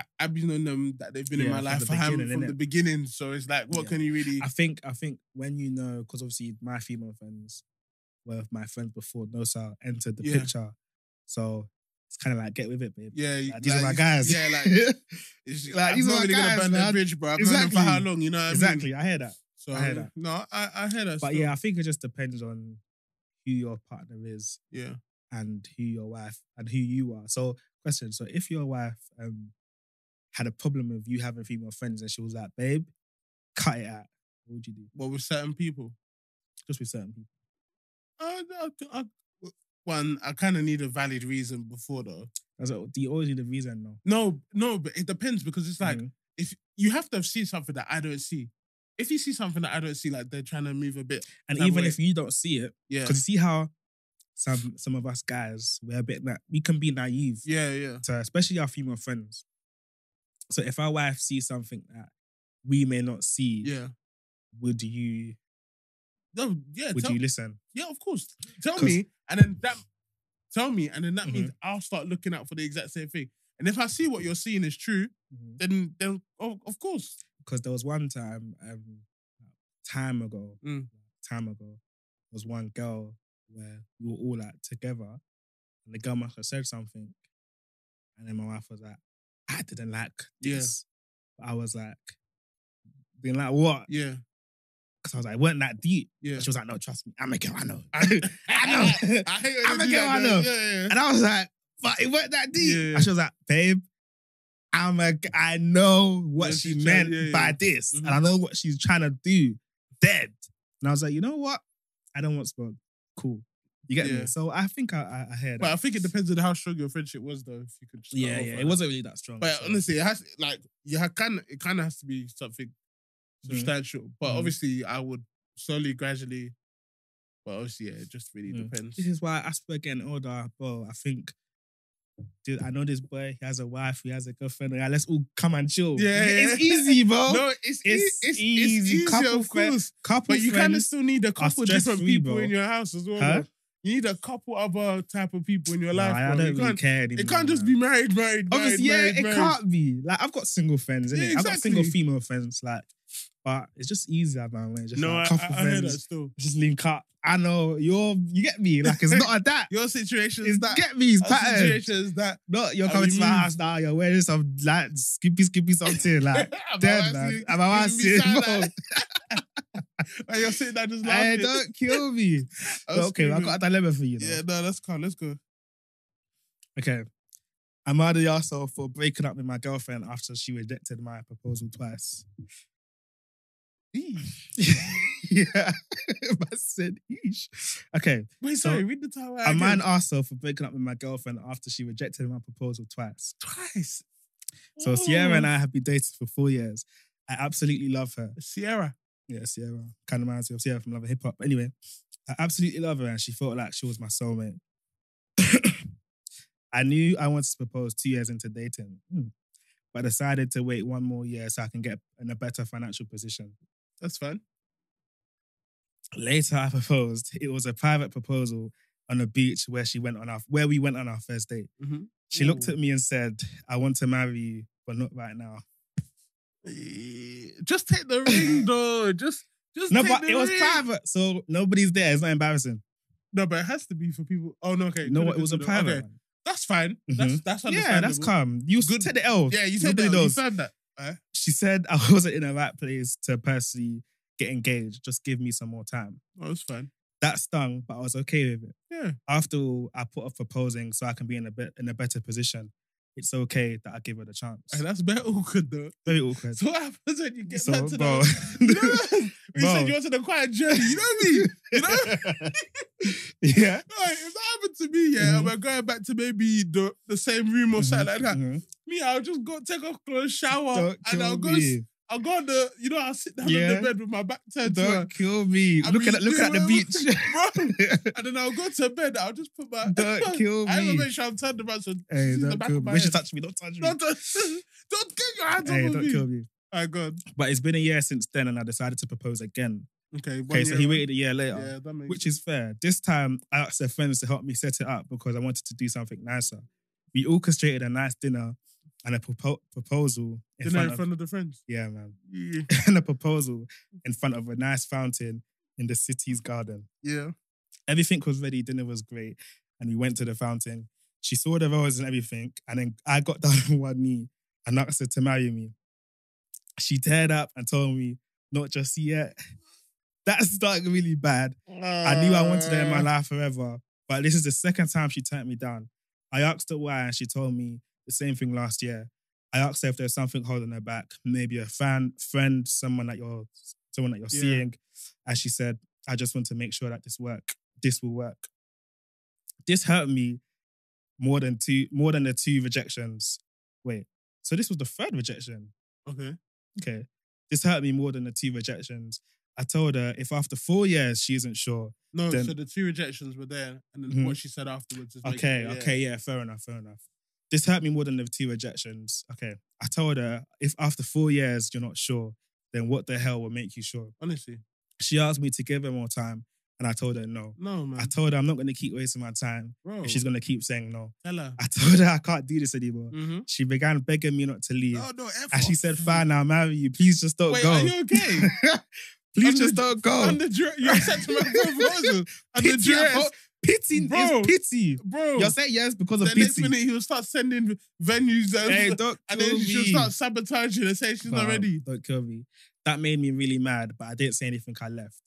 I- I've been on them that they've been in Yeah, my from life the for beginning, from the beginning. So it's like, what Yeah. can you really? I think I think when you know, because obviously my female friends were my friends before Nosa entered the Yeah. picture. So it's kind of like get with it, babe. Yeah, Like, these are my guys. Yeah, like it's, Like, I'm these are not my really guys, gonna burn man. that bridge, bro. I've known them for Exactly. how long? You know what I mean? exactly. I hear that. So I hear that. No, I I hear that. But still. yeah, I think it just depends on who your partner is yeah. and who your wife and who you are. So, question: So, if your wife um had a problem with you having female friends and she was like, "Babe, cut it out," what would you do? What with certain people? Just with certain people. I, I, I, one, I kind of need a valid reason before though. That's like, do you always need a reason? No. No, no, but it depends because it's like Mhm. if you have to have seen something that I don't see. If you see something that I don't see, like they're trying to move a bit, and even way. if you don't see it, yeah, because you see how some some of us guys we're a bit na- we can be naive yeah, yeah, to especially our female friends. So if our wife sees something that we may not see, yeah. would you No, yeah, would tell, you listen? yeah, of course. Tell me, and then that, tell me, and then that Mhm. means I'll start looking out for the exact same thing. And if I see what you're seeing is true, then then oh, of course, Because there was one time, um, time ago, Mm. time ago, there was one girl where we were all like together, and the girl must have said something, and then my wife was like, "I didn't like this." But I was like, "Being like what?" yeah, Because I was like, "It "Weren't that deep?" yeah. She was like, "No, trust me, I'm a girl. I know. I, I know." I hate I'm a girl, I know. Yeah, yeah. And I was like, but it wasn't that deep. Yeah. And she was like, babe, I'm a, I know what Yeah, she meant trying- yeah, by yeah. this. Mhm. And I know what she's trying to do. Dead. And I was like, you know what? I don't want smoke. Cool. You get Yeah. me? So I think I, I, I heard But I think it depends on how strong your friendship was, though. If you could, just Yeah, yeah. It wasn't really that strong. But so- honestly, it has like you have kind it kind of has to be something Mhm. substantial. But Mhm. obviously, I would slowly, gradually. But obviously, yeah, it just really Mm. depends. This is why as we're getting older, bro, I think dude, I know this boy, he has a wife, he has a girlfriend. Yeah, let's all come and chill. Yeah, It's yeah. easy, bro. No, it's It's it's, it's, it's easy. easy, Couple of course. Couple But you kind of still need a couple different stress-free, people bro. in your house as well. Huh? You need a couple other type of people in your Nah, life, I don't You really care anymore. it can't just man. be married, married, Obviously, married, yeah, married, it married. can't be. Like I've got single friends, innit? Yeah, I've got single female friends, like, but it's just easier, man. When it's just No, like, I, a couple I, I hear that friends, still. just link up. I know you're, you get me. Like it's not a that. Your situation It's is that. get me. It's Our pattern. situation is that. No, you're coming to my house now. You're wearing some like skippy, skippy something like. Am Dead, I man. actually Am I giving me asking, side? And you're sitting there just Hey, laughing. don't kill me. I'm okay, I screaming. got a dilemma for you. Though. Yeah, no, let's go. Let's go. Okay. I'm mad at yourself for breaking up with my girlfriend after she rejected my proposal twice. yeah. I said, eesh. Okay. Wait, So, sorry. Read the title. Mad again. at myself for breaking up with my girlfriend after she rejected my proposal twice. twice. So Sierra and. I have been dating for four years. I absolutely love her. Sierra. Yeah, Sierra. Kind of reminds me of Sierra from Love and Hip Hop. Anyway, I absolutely love her and she felt like she was my soulmate. I knew I wanted to propose two years into dating, hmm, but I decided to wait one more year so I can get in a better financial position. That's fine. Later, I proposed. It was a private proposal on a beach where she went on our where we went on our first date. Mhm. She looked at me and said, "I want to marry you, but not right now." Eh, Just take the ring, though. Just, just No, but it was private, so nobody's there. It's not embarrassing. No, but it has to be for people. Oh no, okay. no, it was a private. Okay, that's fine. That's Mhm. that's Yeah, understandable. that's calm. You Good. take the L. Yeah, you said that. You said that. She said I wasn't in the right place to personally get engaged. Just give me some more time. Oh, it's fine. That stung, but I was okay with it. Yeah. After all, I put off proposing so I can be in a bit in a better position. It's okay that I give her the chance. Hey, that's very awkward though. Very awkward. So what happens when you get So, back to bro. the? You know, when you Bro. said you wanted a quiet journey. You know me. You know. yeah. Like, if that happened to me, yeah, and Mhm. we're going back to maybe the, the same room or something like that. Mhm. Me, I'll just go take off clothes, shower, Don't and I'll go. me. I'll go on the, you know, I'll sit down Yeah. on the bed with my back turned Don't kill me. I Looking at looking at the beach. bro. And then I'll go to bed. I'll just put my. Don't kill me. I me. will make sure I'm turned around. So hey, is the back kill of me. my head. touch me, don't touch me. Don't, don't get your hands Hey, off of don't kill me. All right, God. But it's been a year since then, and I decided to propose again. Okay. Okay, so he waited a year later. Yeah, that makes which is fair. This time, I asked their friends to help me set it up because I wanted to do something nicer. We orchestrated a nice dinner and a propo- proposal in dinner front in of front of the friends. yeah, man, Yeah. and a proposal in front of a nice fountain in the city's garden. Yeah. Everything was ready. Dinner was great, and we went to the fountain. She saw the roses and everything, and then I got down on one knee and asked her to marry me. She teared up and told me, not just yet. That started really bad. I knew I wanted her in my life forever, but this is the second time she turned me down. I asked her why, and she told me the same thing last year. I asked her if there's something holding her back, maybe a fan, friend, someone that you're, someone that you're Yeah. seeing, and she said, "I just want to make sure that this work, this will work." This hurt me more than two, more than the two rejections. Wait, so this was the third rejection? Okay. Okay. This hurt me more than the two rejections. I told her if after four years she isn't sure. No, Then- so the two rejections were there, and then Mhm. what she said afterwards is making Okay, it- yeah. okay, yeah, fair enough, fair enough. This hurt me more than the two rejections. Okay. I told her if after four years you're not sure, then what the hell will make you sure? Honestly, She asked me to give her more time, and I told her no. no man, I told her I'm not gonna keep wasting my time bro. if she's gonna keep saying no. tell her. I told her I can't do this anymore. Mm-hmm. She began begging me not to leave. No, no, F and she said, fine, I'll marry you. Please just don't Wait, go. are you okay? Please Under- just don't go. Under duress, you're to proposal. Under pity, at duress, ho- pity Bro. is pity. bro. You're saying yes because of the next pity. minute he will start sending venues and, Hey, don't and kill then she'll me. start sabotaging and say she's not Fam, ready. Don't kill me. That made me really mad, but I didn't say anything. I left.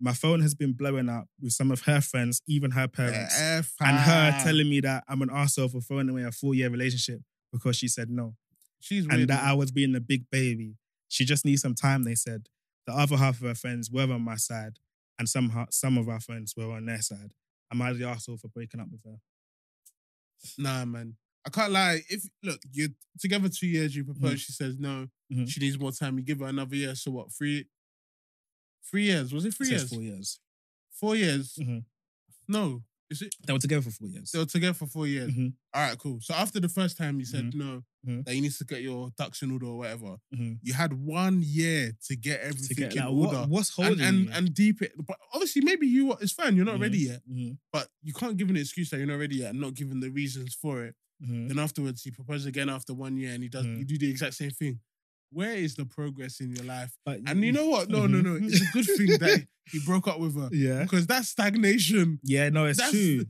My phone has been blowing up with some of her friends, even her parents, F and her telling me that I'm an arsehole for throwing away a four year relationship because she said no. she's and weird. that I was being a big baby. She just needs some time, they said. The other half of her friends were on my side, and some ha- some of our friends were on their side. Am I the arsehole for breaking up with her? Nah, man. I can't lie. If look, you're together two years, you propose, Mhm. she says no, Mhm. she needs more time, you give her another year. So what, three three years? Was it three It years? four years. Four years? Mhm. No. Is it They were together for four years. they were together for four years? Mhm. All right, cool. So after the first time you said no, Mhm. that you need to get your ducks in order or whatever, Mhm. you had one year to get To everything get in like, order. what, what's and, holding and, you? and deep it. But obviously, maybe you it's fine. You're not Mhm. ready yet. Mhm. But you can't give an excuse that you're not ready yet and not giving the reasons for it. Mhm. Then afterwards, he proposes again after one year, and he does. Mhm. You do the exact same thing. Where is the progress in your life? But And you know what? No, no, no. Mhm. It's a good thing that he broke up with her yeah, because that's stagnation. yeah, no, it's That's- true.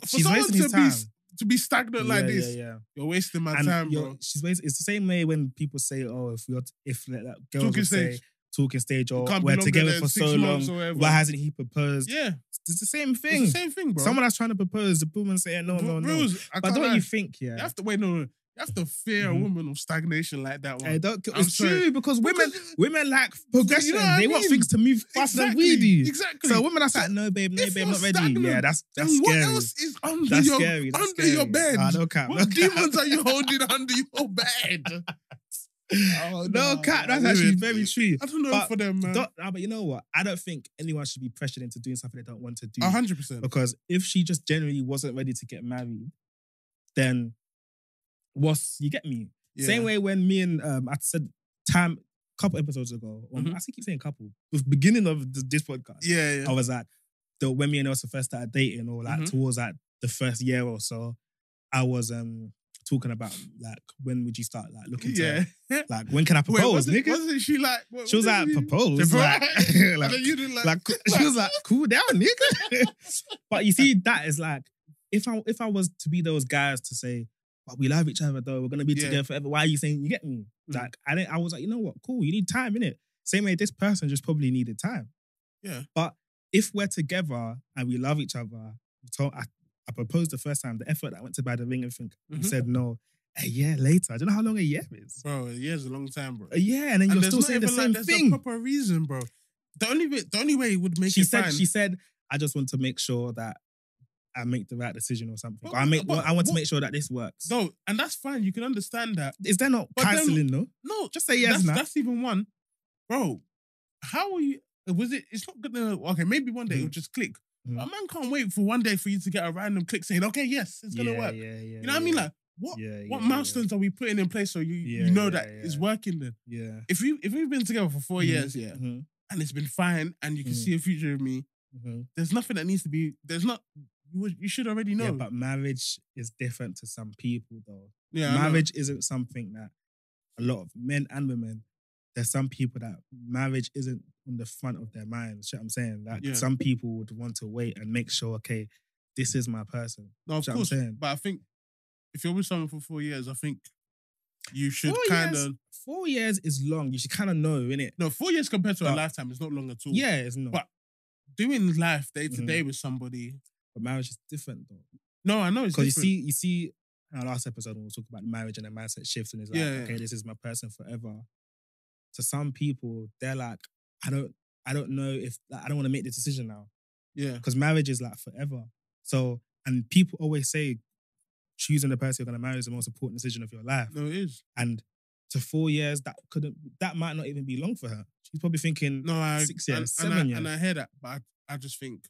For She's someone wasting to his be time. To be stagnant like yeah, this, yeah, yeah. you're wasting my And time, bro. She's wasting, it's the same way when people say, "Oh, if you're if like, that girls Talking would say talking stage or we're together for so long, why hasn't he proposed?" Yeah, It's the same it's thing. the same thing, bro. Someone that's trying to propose, the woman saying no, no, no. Bros, I But don't lie. you think, yeah? You have to wait. No, no. Have to fear Mhm. a woman of stagnation like that one. Hey, don't, I'm it's sorry. true because women Because- women like progression. You know what I they want things to move faster than exactly, we do. Exactly. So women that's like, no, babe, no, babe, you're not ready. stagnant, Yeah, that's that's then scary. what else is under That's your scary. That's under your bed? Ah, no cap. what no cap. demons are you holding under your bed? Oh, No nah, cap. That's nah, actually very true. I don't know But for them, man. Don't, ah, but you know what? I don't think anyone should be pressured into doing something they don't want to do. Hundred percent. Because if she just generally wasn't ready to get married, then what's you get me? Yeah. Same way when me and um I said time couple episodes ago, or Mhm. I still keep saying couple, the beginning of th- this podcast. Yeah, yeah. I was like, the when me and Elsa first started dating, or like Mhm. towards like the first year or so, I was um talking about like when would you start like looking yeah. to like when can I Wait, propose, wasn't, nigga? wasn't she like? What, she was like you- propose, like, like, then you did like, like she was like cool down, nigga. but you see, that is like if I if I was to be those guys to say, but we love each other though, we're gonna be Yeah. together forever. Why are you saying you get me? Mm. Like I didn't. I was like, you know what? Cool. You need time in it. Same way this person just probably needed time. Yeah. But if we're together and we love each other, told I, I proposed the first time. The effort that I went to buy the ring, everything. You Mhm. said no. A year later, I don't know how long a year is. bro, a year's a long time, bro. Yeah, and then And you're still saying the like same there's thing. a proper reason, bro. The only way, the only way it would make she said fine. she said I just want to make sure that I make the right decision or something. But- I make but I want to what- make sure that this works. no, and that's fine. You can understand that. Is there not But counseling though? No, Just say yes that's, now. that's even one, bro. How are you? Was it? It's not gonna. Okay, maybe one day it'll Mhm. just click. Mhm. A man can't wait for one day for you to get a random click saying, "Okay, yes, it's gonna yeah, work." Yeah, yeah, you know what I mean? Like, what? yeah, What yeah, milestones are we putting in place so you Yeah, you know yeah, that yeah. it's working? Then, Yeah. if we if we've been together for 4 Mhm. years, yeah, Mhm, and it's been fine, and you can Mhm. see a future of me, mhm. there's nothing that needs to be. There's not. You would, you should already know. Yeah, but marriage is different to some people though. Yeah, marriage isn't something that a lot of men and women. There's some people that marriage isn't on the front of their minds. You know what I'm saying? Like Yeah. some people would want to wait and make sure, okay, this is my person. No, of See what I'm course. But I think if you're with someone for four years, I think you should kind of Four years is long. You should kind of know, innit? no four years compared to a lifetime is not long at all. Yeah, it's not. But- doing life day to Mhm. day with somebody. But marriage is different though. No, I know it's Because you see, you see, in our last episode when we talk about marriage and the mindset shifts, and it's like, Yeah, yeah. okay, this is my person forever. To some people, they're like, I don't, I don't know if like, I don't want to make the decision now yeah, because marriage is like forever. So, and people always say choosing the person you're gonna marry is the most important decision of your life. no, it is. And to four years, that couldn't, that might not even be long for her. She's probably thinking, No, I Six years, and, seven I, years. and I hear that, but I, I just think,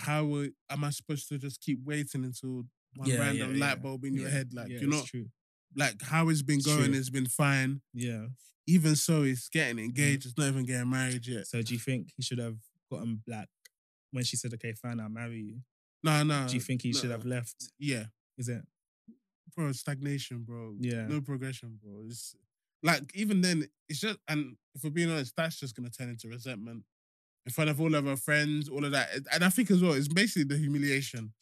how am I supposed to just keep waiting until one Yeah, random yeah, light bulb in your head? Like you know, true. like how it's been It's going true. has been fine. Yeah. Even so, it's getting Mm-hmm. engaged. It's not even getting married yet. So do you think he should have gotten black when she said, "Okay, fine, I'll marry you"? No, no. Do you think he should have left? Yeah, Is it? bro. Stagnation, bro. Yeah. no progression, bro. It's like even then, it's just and if we're being honest, that's just gonna turn into resentment in front of all of our friends, all of that. And I think as well, it's basically the humiliation.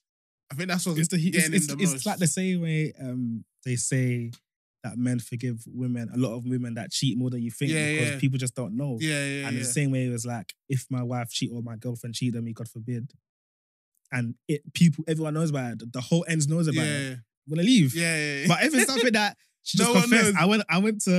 I think that's what's It's the getting it's, it's, in the it's most. like the same way um they say that men forgive women, a lot of women that cheat more than you think Yeah, because yeah. people just don't know. yeah, yeah, and yeah. the same way it was like if my wife cheat or my girlfriend cheated on me, God forbid. And it people, everyone knows about it. The whole ends knows about it. I'm gonna leave. yeah. But if it's something that she just No confessed. I went, I went to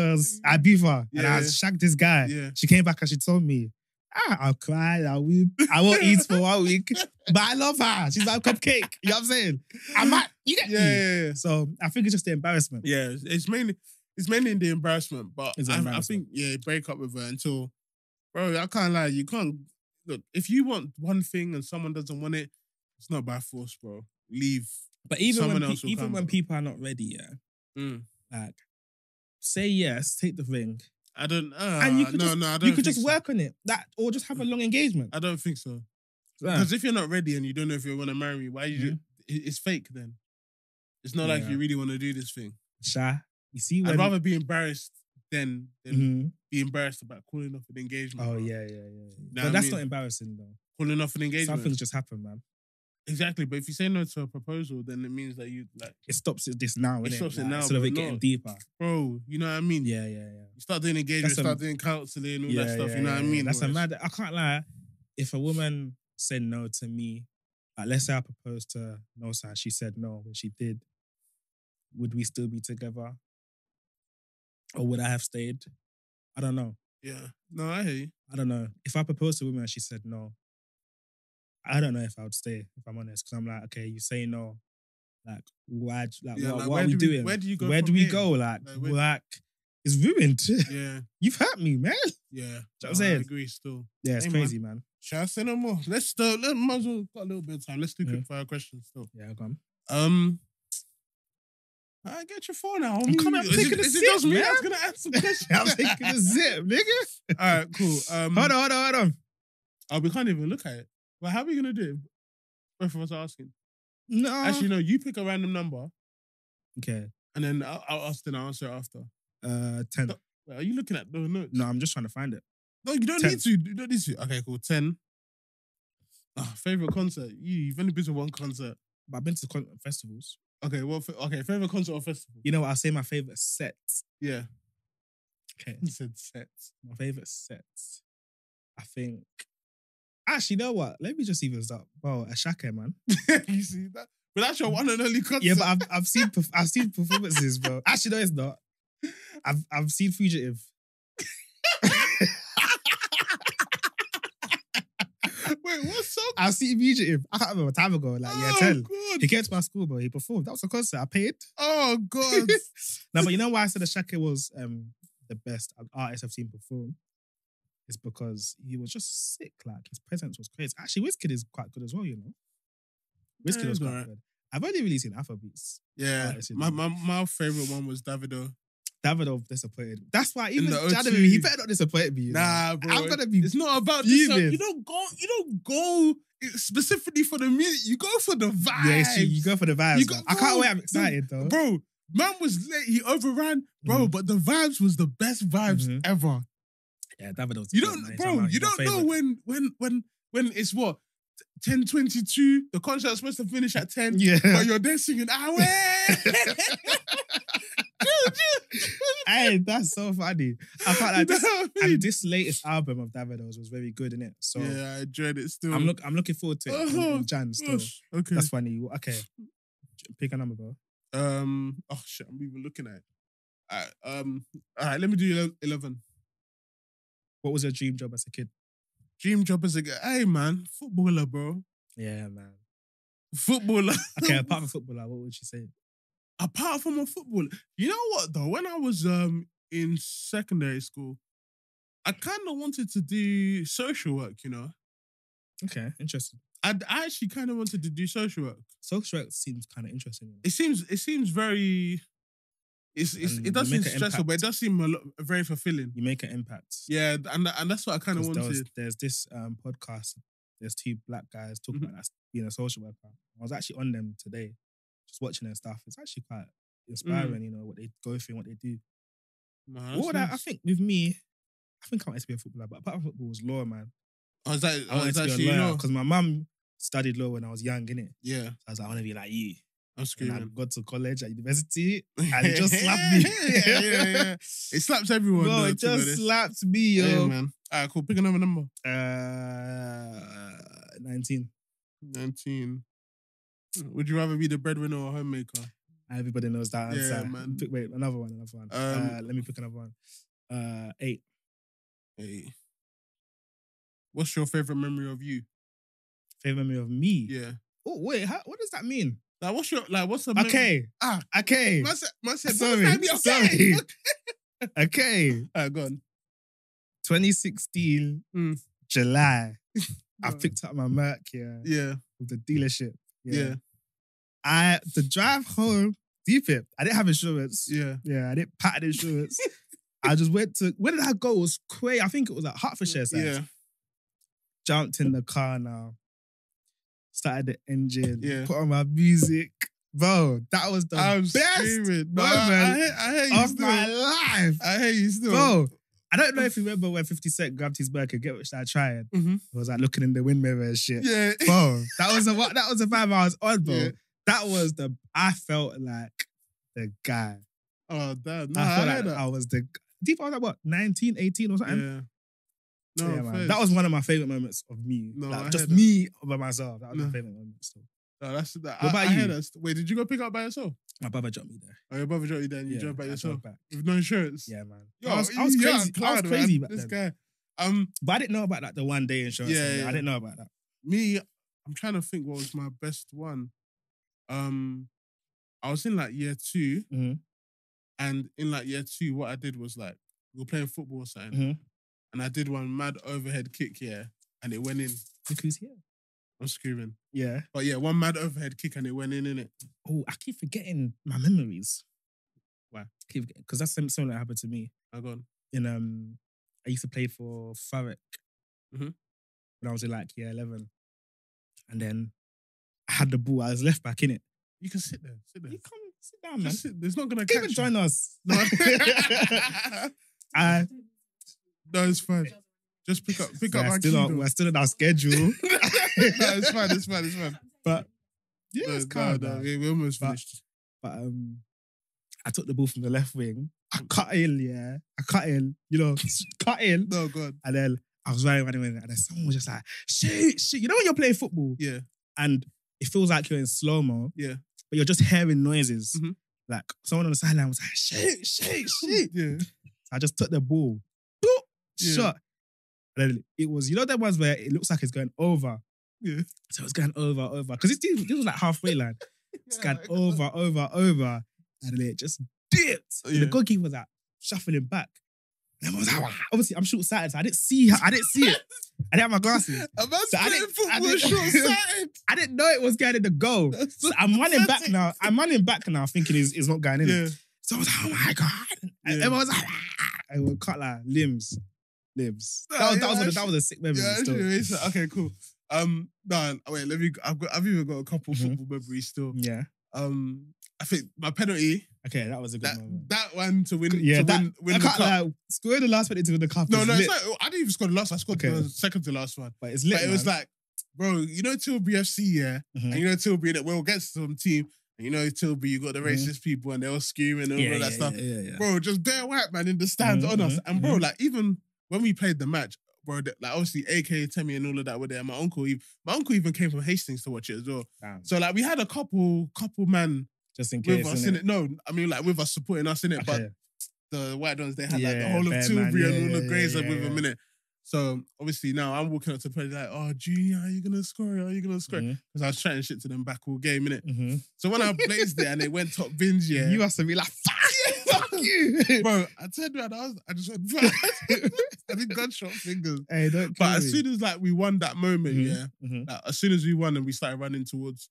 Ibiza and I shagged this guy. Yeah. She came back and she told me, ah, I'll cry, I'll weep, I won't eat for one week, but I love her. She's my cupcake. You know what I'm saying? I might, you get yeah, me. yeah, yeah. So I think it's just the embarrassment. Yeah, it's- mainly it's mainly in the embarrassment, but It's the I, I think yeah, break up with her until, bro. I can't lie, you can't look if you want one thing and someone doesn't want it, it's not by force, bro. Leave. But even Someone when, else pe- even come, when bro. people are not ready, yeah, Mm. like say yes, take the ring, I don't. Uh, and you could no, just, no, I don't. you could just so. work on it, that or just have a long engagement. I don't think so. Because if you're not ready and you don't know if you want to marry me, why you? It- It's fake then. It's not like you really want to do this thing. Sha, you see when I'd rather be embarrassed than, than Mhm. be embarrassed about calling off an engagement. Oh bro. yeah, yeah, yeah. Know but I that's mean? not embarrassing though. calling off an engagement. Some things just happened, man. Exactly, but if you say no to a proposal, then it means that you like, It stops it this now, It innit? stops it Like, now, instead of but it getting not- deeper. bro, you know what I mean? Yeah, yeah, yeah. You start doing engagement, That's a- start doing counseling, all that stuff. you know what I mean? That's a Whereas- mad. I can't lie. If a woman said no to me, like let's say I proposed to Nosa and she said no when she did, would we still be together? Or would I have stayed? I don't know. Yeah, no, I hear you. I don't know. If I proposed to a woman and she said no, I don't know if I would stay, if I'm honest. Because I'm like, okay, you say no. Like, why like Yeah, what, like, what are we do we- doing? where do you go Where do we here? go? Like, Like, where- like it's ruined. Yeah, You've hurt me, man. yeah. what I'm saying? I agree. Still, Yeah, it's Hey, man. crazy, man. shall I say no more? Let's still let might as well got a little bit of time. Let's do Yeah. quick fire questions. Still, Yeah, on. um. I get your phone now. I'm coming, I'm Is it- taking a is it sip, just me? I man. was gonna ask some questions. I'm taking a zip, nigga. All right, cool. Um, Hold on, hold on, hold on. Oh, we can't even look at it. Well, how are we gonna do it? Both of us are asking. No. Actually, no. You pick a random number, okay. and then I'll, I'll ask. Then I'll answer after. Uh, ten. Wait, are you looking at the notes? No, I'm just trying to find it. No, you don't 10. need to. You don't need to. Okay, cool. Ten. Ah, favorite concert? You, you've only been to one concert. But I've been to con- festivals. Okay, well, okay. Favorite concert or festival? You know what? I'll say my favorite set. Yeah. Okay. He said set. My favorite set. I think. Actually, you know what? Let me just even start. Bro, Asake, man. you see that? But that's your one and only concert. Yeah, but I've, I've seen I've seen performances, bro. Actually, no, it's not. I've I've seen Fugitive. Wait, what song? I've seen Fugitive. I can't remember time ago, like yeah, oh, ten. God. He came to my school, bro. He performed. That was a concert. I paid. Oh God. no, but you know why I said Asake was um the best artist I've seen perform? It's because he was just sick. Like his presence was crazy. Actually, Wizkid is quite good as well. You know, Wizkid Yeah, was quite alright. good. I've only really seen Alpha Afrobeats. yeah. My, my my favorite one was Davido. Davido disappointed. That's why even January, he better not disappoint me. you know. Nah, bro. I'm gonna be It's not about this. You don't go. You don't go specifically for the music. You go for the vibe. Yeah, it's true. You go for the vibes. Go- I can't wait. I'm excited though. bro. Man was late. He overran, bro. Mhm. But the vibes was the best vibes Mhm. ever. Yeah, Davido's. You don't, bro. You don't know when when when when it's what 10.22, the concert's supposed to finish at 10, Yeah. but you're there singing, ah, hey, that's so funny. I You like this. I mean? And this latest album of Davido's was very good in it. So yeah, I enjoyed it still. I'm look I'm looking forward to it Oh, Jan still. Gosh, Okay. That's funny. Okay. Pick a number, bro. Um. Oh shit! I'm even looking at. It. Alright, um. All right. Let me do eleven. What was your dream job as a kid? Dream job as a guy. Hey man, footballer, bro. Yeah, man. Footballer. Okay, apart from footballer, what would you say? Apart from a footballer, you know what though? When I was um in secondary school, I kind of wanted to do social work. You know, Okay, interesting. I I actually kind of wanted to do social work. Social work seems kind of interesting. It seems it seems very. It's, it's, And it does you seem make an stressful, but it impact. does seem a lot, very fulfilling. You make an impact. Yeah, and and that's what I kind of 'Cause there was, wanted. there's this um, podcast. There's two black guys talking Mhm. about that being a social worker. I was actually on them today, just watching their stuff. It's actually quite inspiring, you know, what they go through and what they do. No, what would I, I nice. think with me, I think I wanted to be a footballer, but apart from football was law, man. Oh, is that, I oh, wanted is to be a lawyer law? because my mum studied law when I was young, innit? Yeah, So I was like, I want to be like you. I'm And I screaming. got to college at university and it just slapped me. yeah, yeah, yeah. It slaps everyone. Bro, though, it just slapped me, Yeah, yo. man. All right, cool. Pick another number. uh, 19. 19. Would you rather be the breadwinner or homemaker? Everybody knows that answer. Yeah, man. Pick, wait, another one, another one. Um, uh, let me pick another one. Uh, eight. Hey. What's your favorite memory of you? Favorite memory of me. Yeah. Oh wait, how, what does that mean? Like, what's your like? What's the mem- Okay, Ah, okay, man said, man said, Sorry, "Both okay." sorry. okay. All right, go on. 2016 Mm. July. I picked up my Merc here Yeah, with the dealership. yeah, I the drive home, deep it. I didn't have insurance. yeah. Yeah, I didn't patent insurance. I just went to where did I go? It was crazy. I think it was at Hertfordshire. side. Yeah, Jumped in the car now. Started the engine. Yeah. Put on my music. Bro, that was the I'm best screaming. No, I, I, moment I hear you of still. my life. I hear you still. Bro, I don't know if you remember when 50 Cent grabbed his burger, get which I tried. Mhm. I was like looking in the wind mirror and shit. Yeah. Bro, that was a what that was a vibe I was on, bro. Yeah. That was the I felt like the guy. Oh damn! No, I I, felt heard like that. I was the deep. I was like what 19, 18 or something. Yeah. No, Yeah, man. That was one of my favorite moments of me. No, like, just me by myself. That was No. my favorite moment. So No, that's that. What I, about I heard you? that. Wait, did you go pick up by yourself? my brother dropped me there. Oh, your brother dropped you there and you yeah, drove by I yourself back. with no insurance. Yeah, man. Yo, I was, I was crazy. I was crazy man. This then. guy. Um, But I didn't know about that. the one day insurance. Yeah, yeah. I didn't know about that. me, I'm trying to think what was my best one. Um, I was in like year 2 Mhm. and in like year two, what I did was like we were playing football or something, Mhm. And I did one mad overhead kick, yeah, and it went in. Look who's here. I'm screaming, Yeah. but yeah, one mad overhead kick and it went in, in it. Oh, I keep forgetting my memories. Why? Keep because that's something that happened to me. I gone. In um, I used to play for Thurrock Mhm. when I was in like year eleven, and then I had the ball. I was left back in it. You can sit there, sit there. You come sit down, man. Sit. There's not gonna Come catch and you. join us. No. I no, it's fine. Just pick up, pick up we're still on, we're still on our schedule, no, it's fine. It's fine. It's fine. but yeah, No, it's no, calm. no, man. we- we're almost But- finished. But um, I took the ball from the left wing. I cut in, yeah. I cut in, you know, cut in, No, God. and then I was running, running, running, and then someone was just like, "Shoot, shoot!" You know when you're playing football Yeah, and it feels like you're in slow mo, yeah, but you're just hearing noises. Mhm. Like someone on the sideline was like, "Shoot, shoot, shoot!" yeah. I just took the ball, Yeah. shot. And then it was, you know, that ones where it looks like it's going over. Yeah. So it's going over, over. Because this, this was like halfway line. It's going Yeah, over, over, over. And then it just dipped. And the goalkeeper was like shuffling back. And I was like, "Wow." obviously, I'm short sighted, so I didn't see her. I didn't see it. I didn't have my glasses. A man's So I didn't- football I didn't- short sighted. I didn't know it was going in the goal. So I'm running back now. I'm running back now, thinking it's, it's not going in. Yeah. So I was like, oh my God. And Yeah. everyone was like, ah. I would cut like limbs. Nah, that, was, that, was a, that was a sick memory. Yeah, still. actually, it's- okay, cool. Um, no, wait, let me. I've got. I've even got a couple Mhm. football memories still. yeah. Um, I think my penalty Okay, that was a good that moment. that one to win. yeah, to that, win, win I the can't cup. scoring the last minute to win the cup. no, is no, lit, it's not, I didn't even score the last. I scored Okay. the second to last one. but it's lit. but it was man. like bro, you know Tilbury FC, yeah, Mhm. and you know Tilbury that well gets some team, and you know Tilbury, you got the Mhm. racist people and they were screaming and all that stuff, yeah, yeah, yeah. bro. Just bare white man in the stands Mhm, on us, mhm, and bro, mhm. like even when we played the match, bro, like obviously AK, Temi, and all of that were there. My uncle, ev- my uncle even came from Hastings to watch it as well. Damn. So like we had a couple, couple man Just in case. with us in it. No, I mean like with us supporting us in it, but the white ones, they had like the whole of Tilbury man, and all the yeah, Grays yeah, with yeah. a minute. So obviously now I'm walking up to play like, oh Junior, are you gonna score? Are you gonna score? Because I was chatting shit to them back all game, innit? mhm. So when I blazed it and it went top bins, yeah. You must have been like, fuck you. bro, I turned around, I was I just went I did gunshot fingers. hey, don't But as me. soon as like we won that moment, Mhm. yeah, Mhm. like, as soon as we won and we started running towards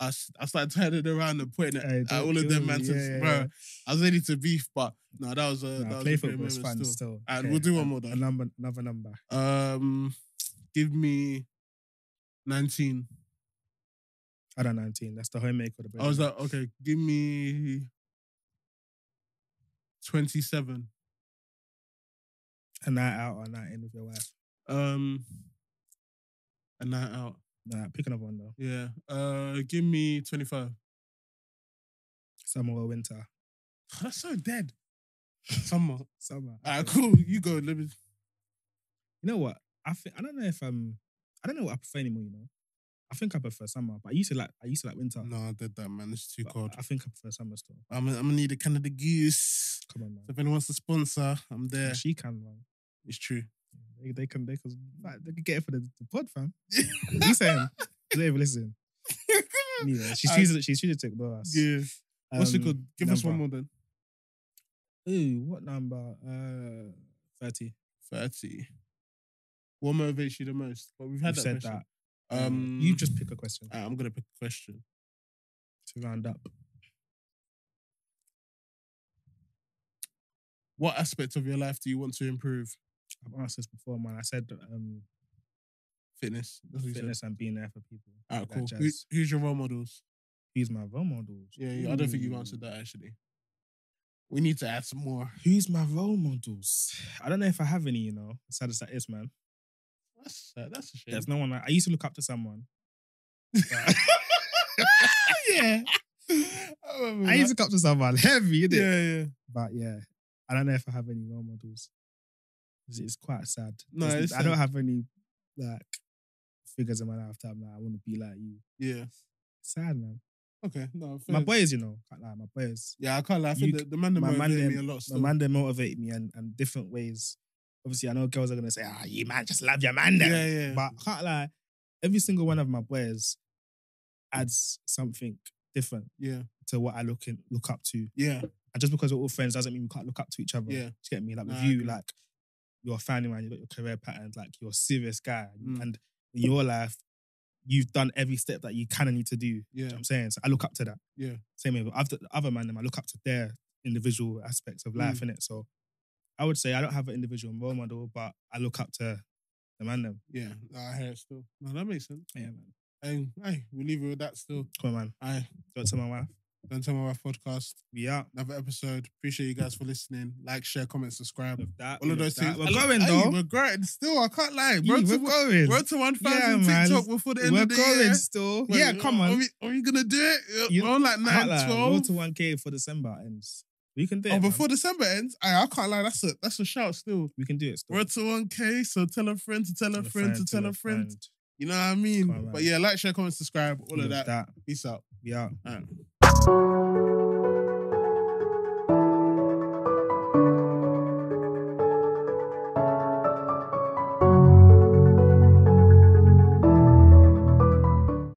us, I started turning around and pointing at, Hey, at all of them, man. Yeah, yeah, bro, yeah. I was ready to beef, but no, that was a Nah, that was play a football is moment fun still. still. And we'll do one more, A number, another number. Um, give me nineteen. I don't 19. That's the homemaker of the I was like, okay, give me twenty-seven. a night out or a night in with your wife. Um, a night out. Nah, pick another one though. Yeah. Uh, give me twenty-five. Summer or winter. That's so dead. Summer. Summer. Alright, Okay. cool. You go. Let me. You know what? I think I don't know if I'm. I don't know what I prefer anymore. You know, I think I prefer summer, but I used to like I used to like winter. No, I did that, man. It's too but cold. I think I prefer summer still. I'm, I'm gonna need a Canada Goose. Come on, man. So if anyone wants to sponsor, I'm there. She can, man. It's true. They, they can they can like, they can get it for the, the pod, fam. you saying? Don't even listen. Yeah, she's I- choosing she's choosing to ignore us. Yeah. What's it Um, called? Give us one number. more then. Ooh, what number? Uh, thirty. 30. What motivates you the most? But we've had You that said question. that. Um, you just pick a question I'm gonna pick a question. to round up. What aspect of your life do you want to improve? I've asked this before, man. I said um, Fitness. That's what you said. fitness and being there for people. Alright, that cool. jazz. Who, who's your role models? Who's my role models? Yeah, yeah, I don't think you Ooh. answered that actually. We need to add some more. Who's my role models? I don't know if I have any, you know. Sad as that is, man. That's sad. That's a shame. There's no one. I, I used to look up to someone. but- yeah. Oh, I, I used to look up to someone heavy, innit? Yeah, yeah. But yeah, I don't know if I have any role models. It's, it's quite sad. No, It's- I don't sad. have any like figures in my lifetime that I want to be like you. Yeah. Sad, man. Okay. No. My boys, you know, can't lie, my boys. Yeah, I can't lie. I think You the, the man that my man motivated me them- a lot. My Still. man, they motivate me and, and different ways. Obviously, I know girls are gonna say, "Ah, you man, just love your man." Then. Yeah, yeah. But I can't lie, every single one of my boys adds something different yeah, to what I look in, look up to. yeah, And just because we're all friends doesn't mean we can't look up to each other. Yeah. Do you get me? Like with Nah, you, like you're a family man, you got your career patterns, like you're a serious guy. Mm. And in your life, you've done every step that you kind of need to do. You know yeah, what I'm saying? So I look up to that. yeah. Same way with other, other man, them, I look up to their individual aspects of life, Mm. innit? So I would say I don't have an individual role model, but I look up to the man them. Yeah, I hear it still. No, that makes sense. Yeah, man. Hey, hey, we'll leave it with that still. Come on, man. Aye, Go to my wife. don't tell my wife podcast. We out. Another episode. Appreciate you guys for listening. Like, share, comment, subscribe. With that, All of those that. things. We're going, hey, though. We're growing still. I can't lie. Yeah, Road to, we're going. road to 1,000 Yeah. TikTok before the end We're of the going year. still. Wait, yeah, come Are on. we, are we gonna do it? You- We're on like I 9, can't lie, 12. Road to 1K for December ends. We can do oh, it. Oh, man. before December ends, I, I can't lie. That's a that's a shout still. we can do it. Still. Road to 1K, so tell a friend to tell a friend to tell a friend. You know what I mean? Come on, man. but yeah, like, share, comment, subscribe, all of that. that. Peace out. Yeah.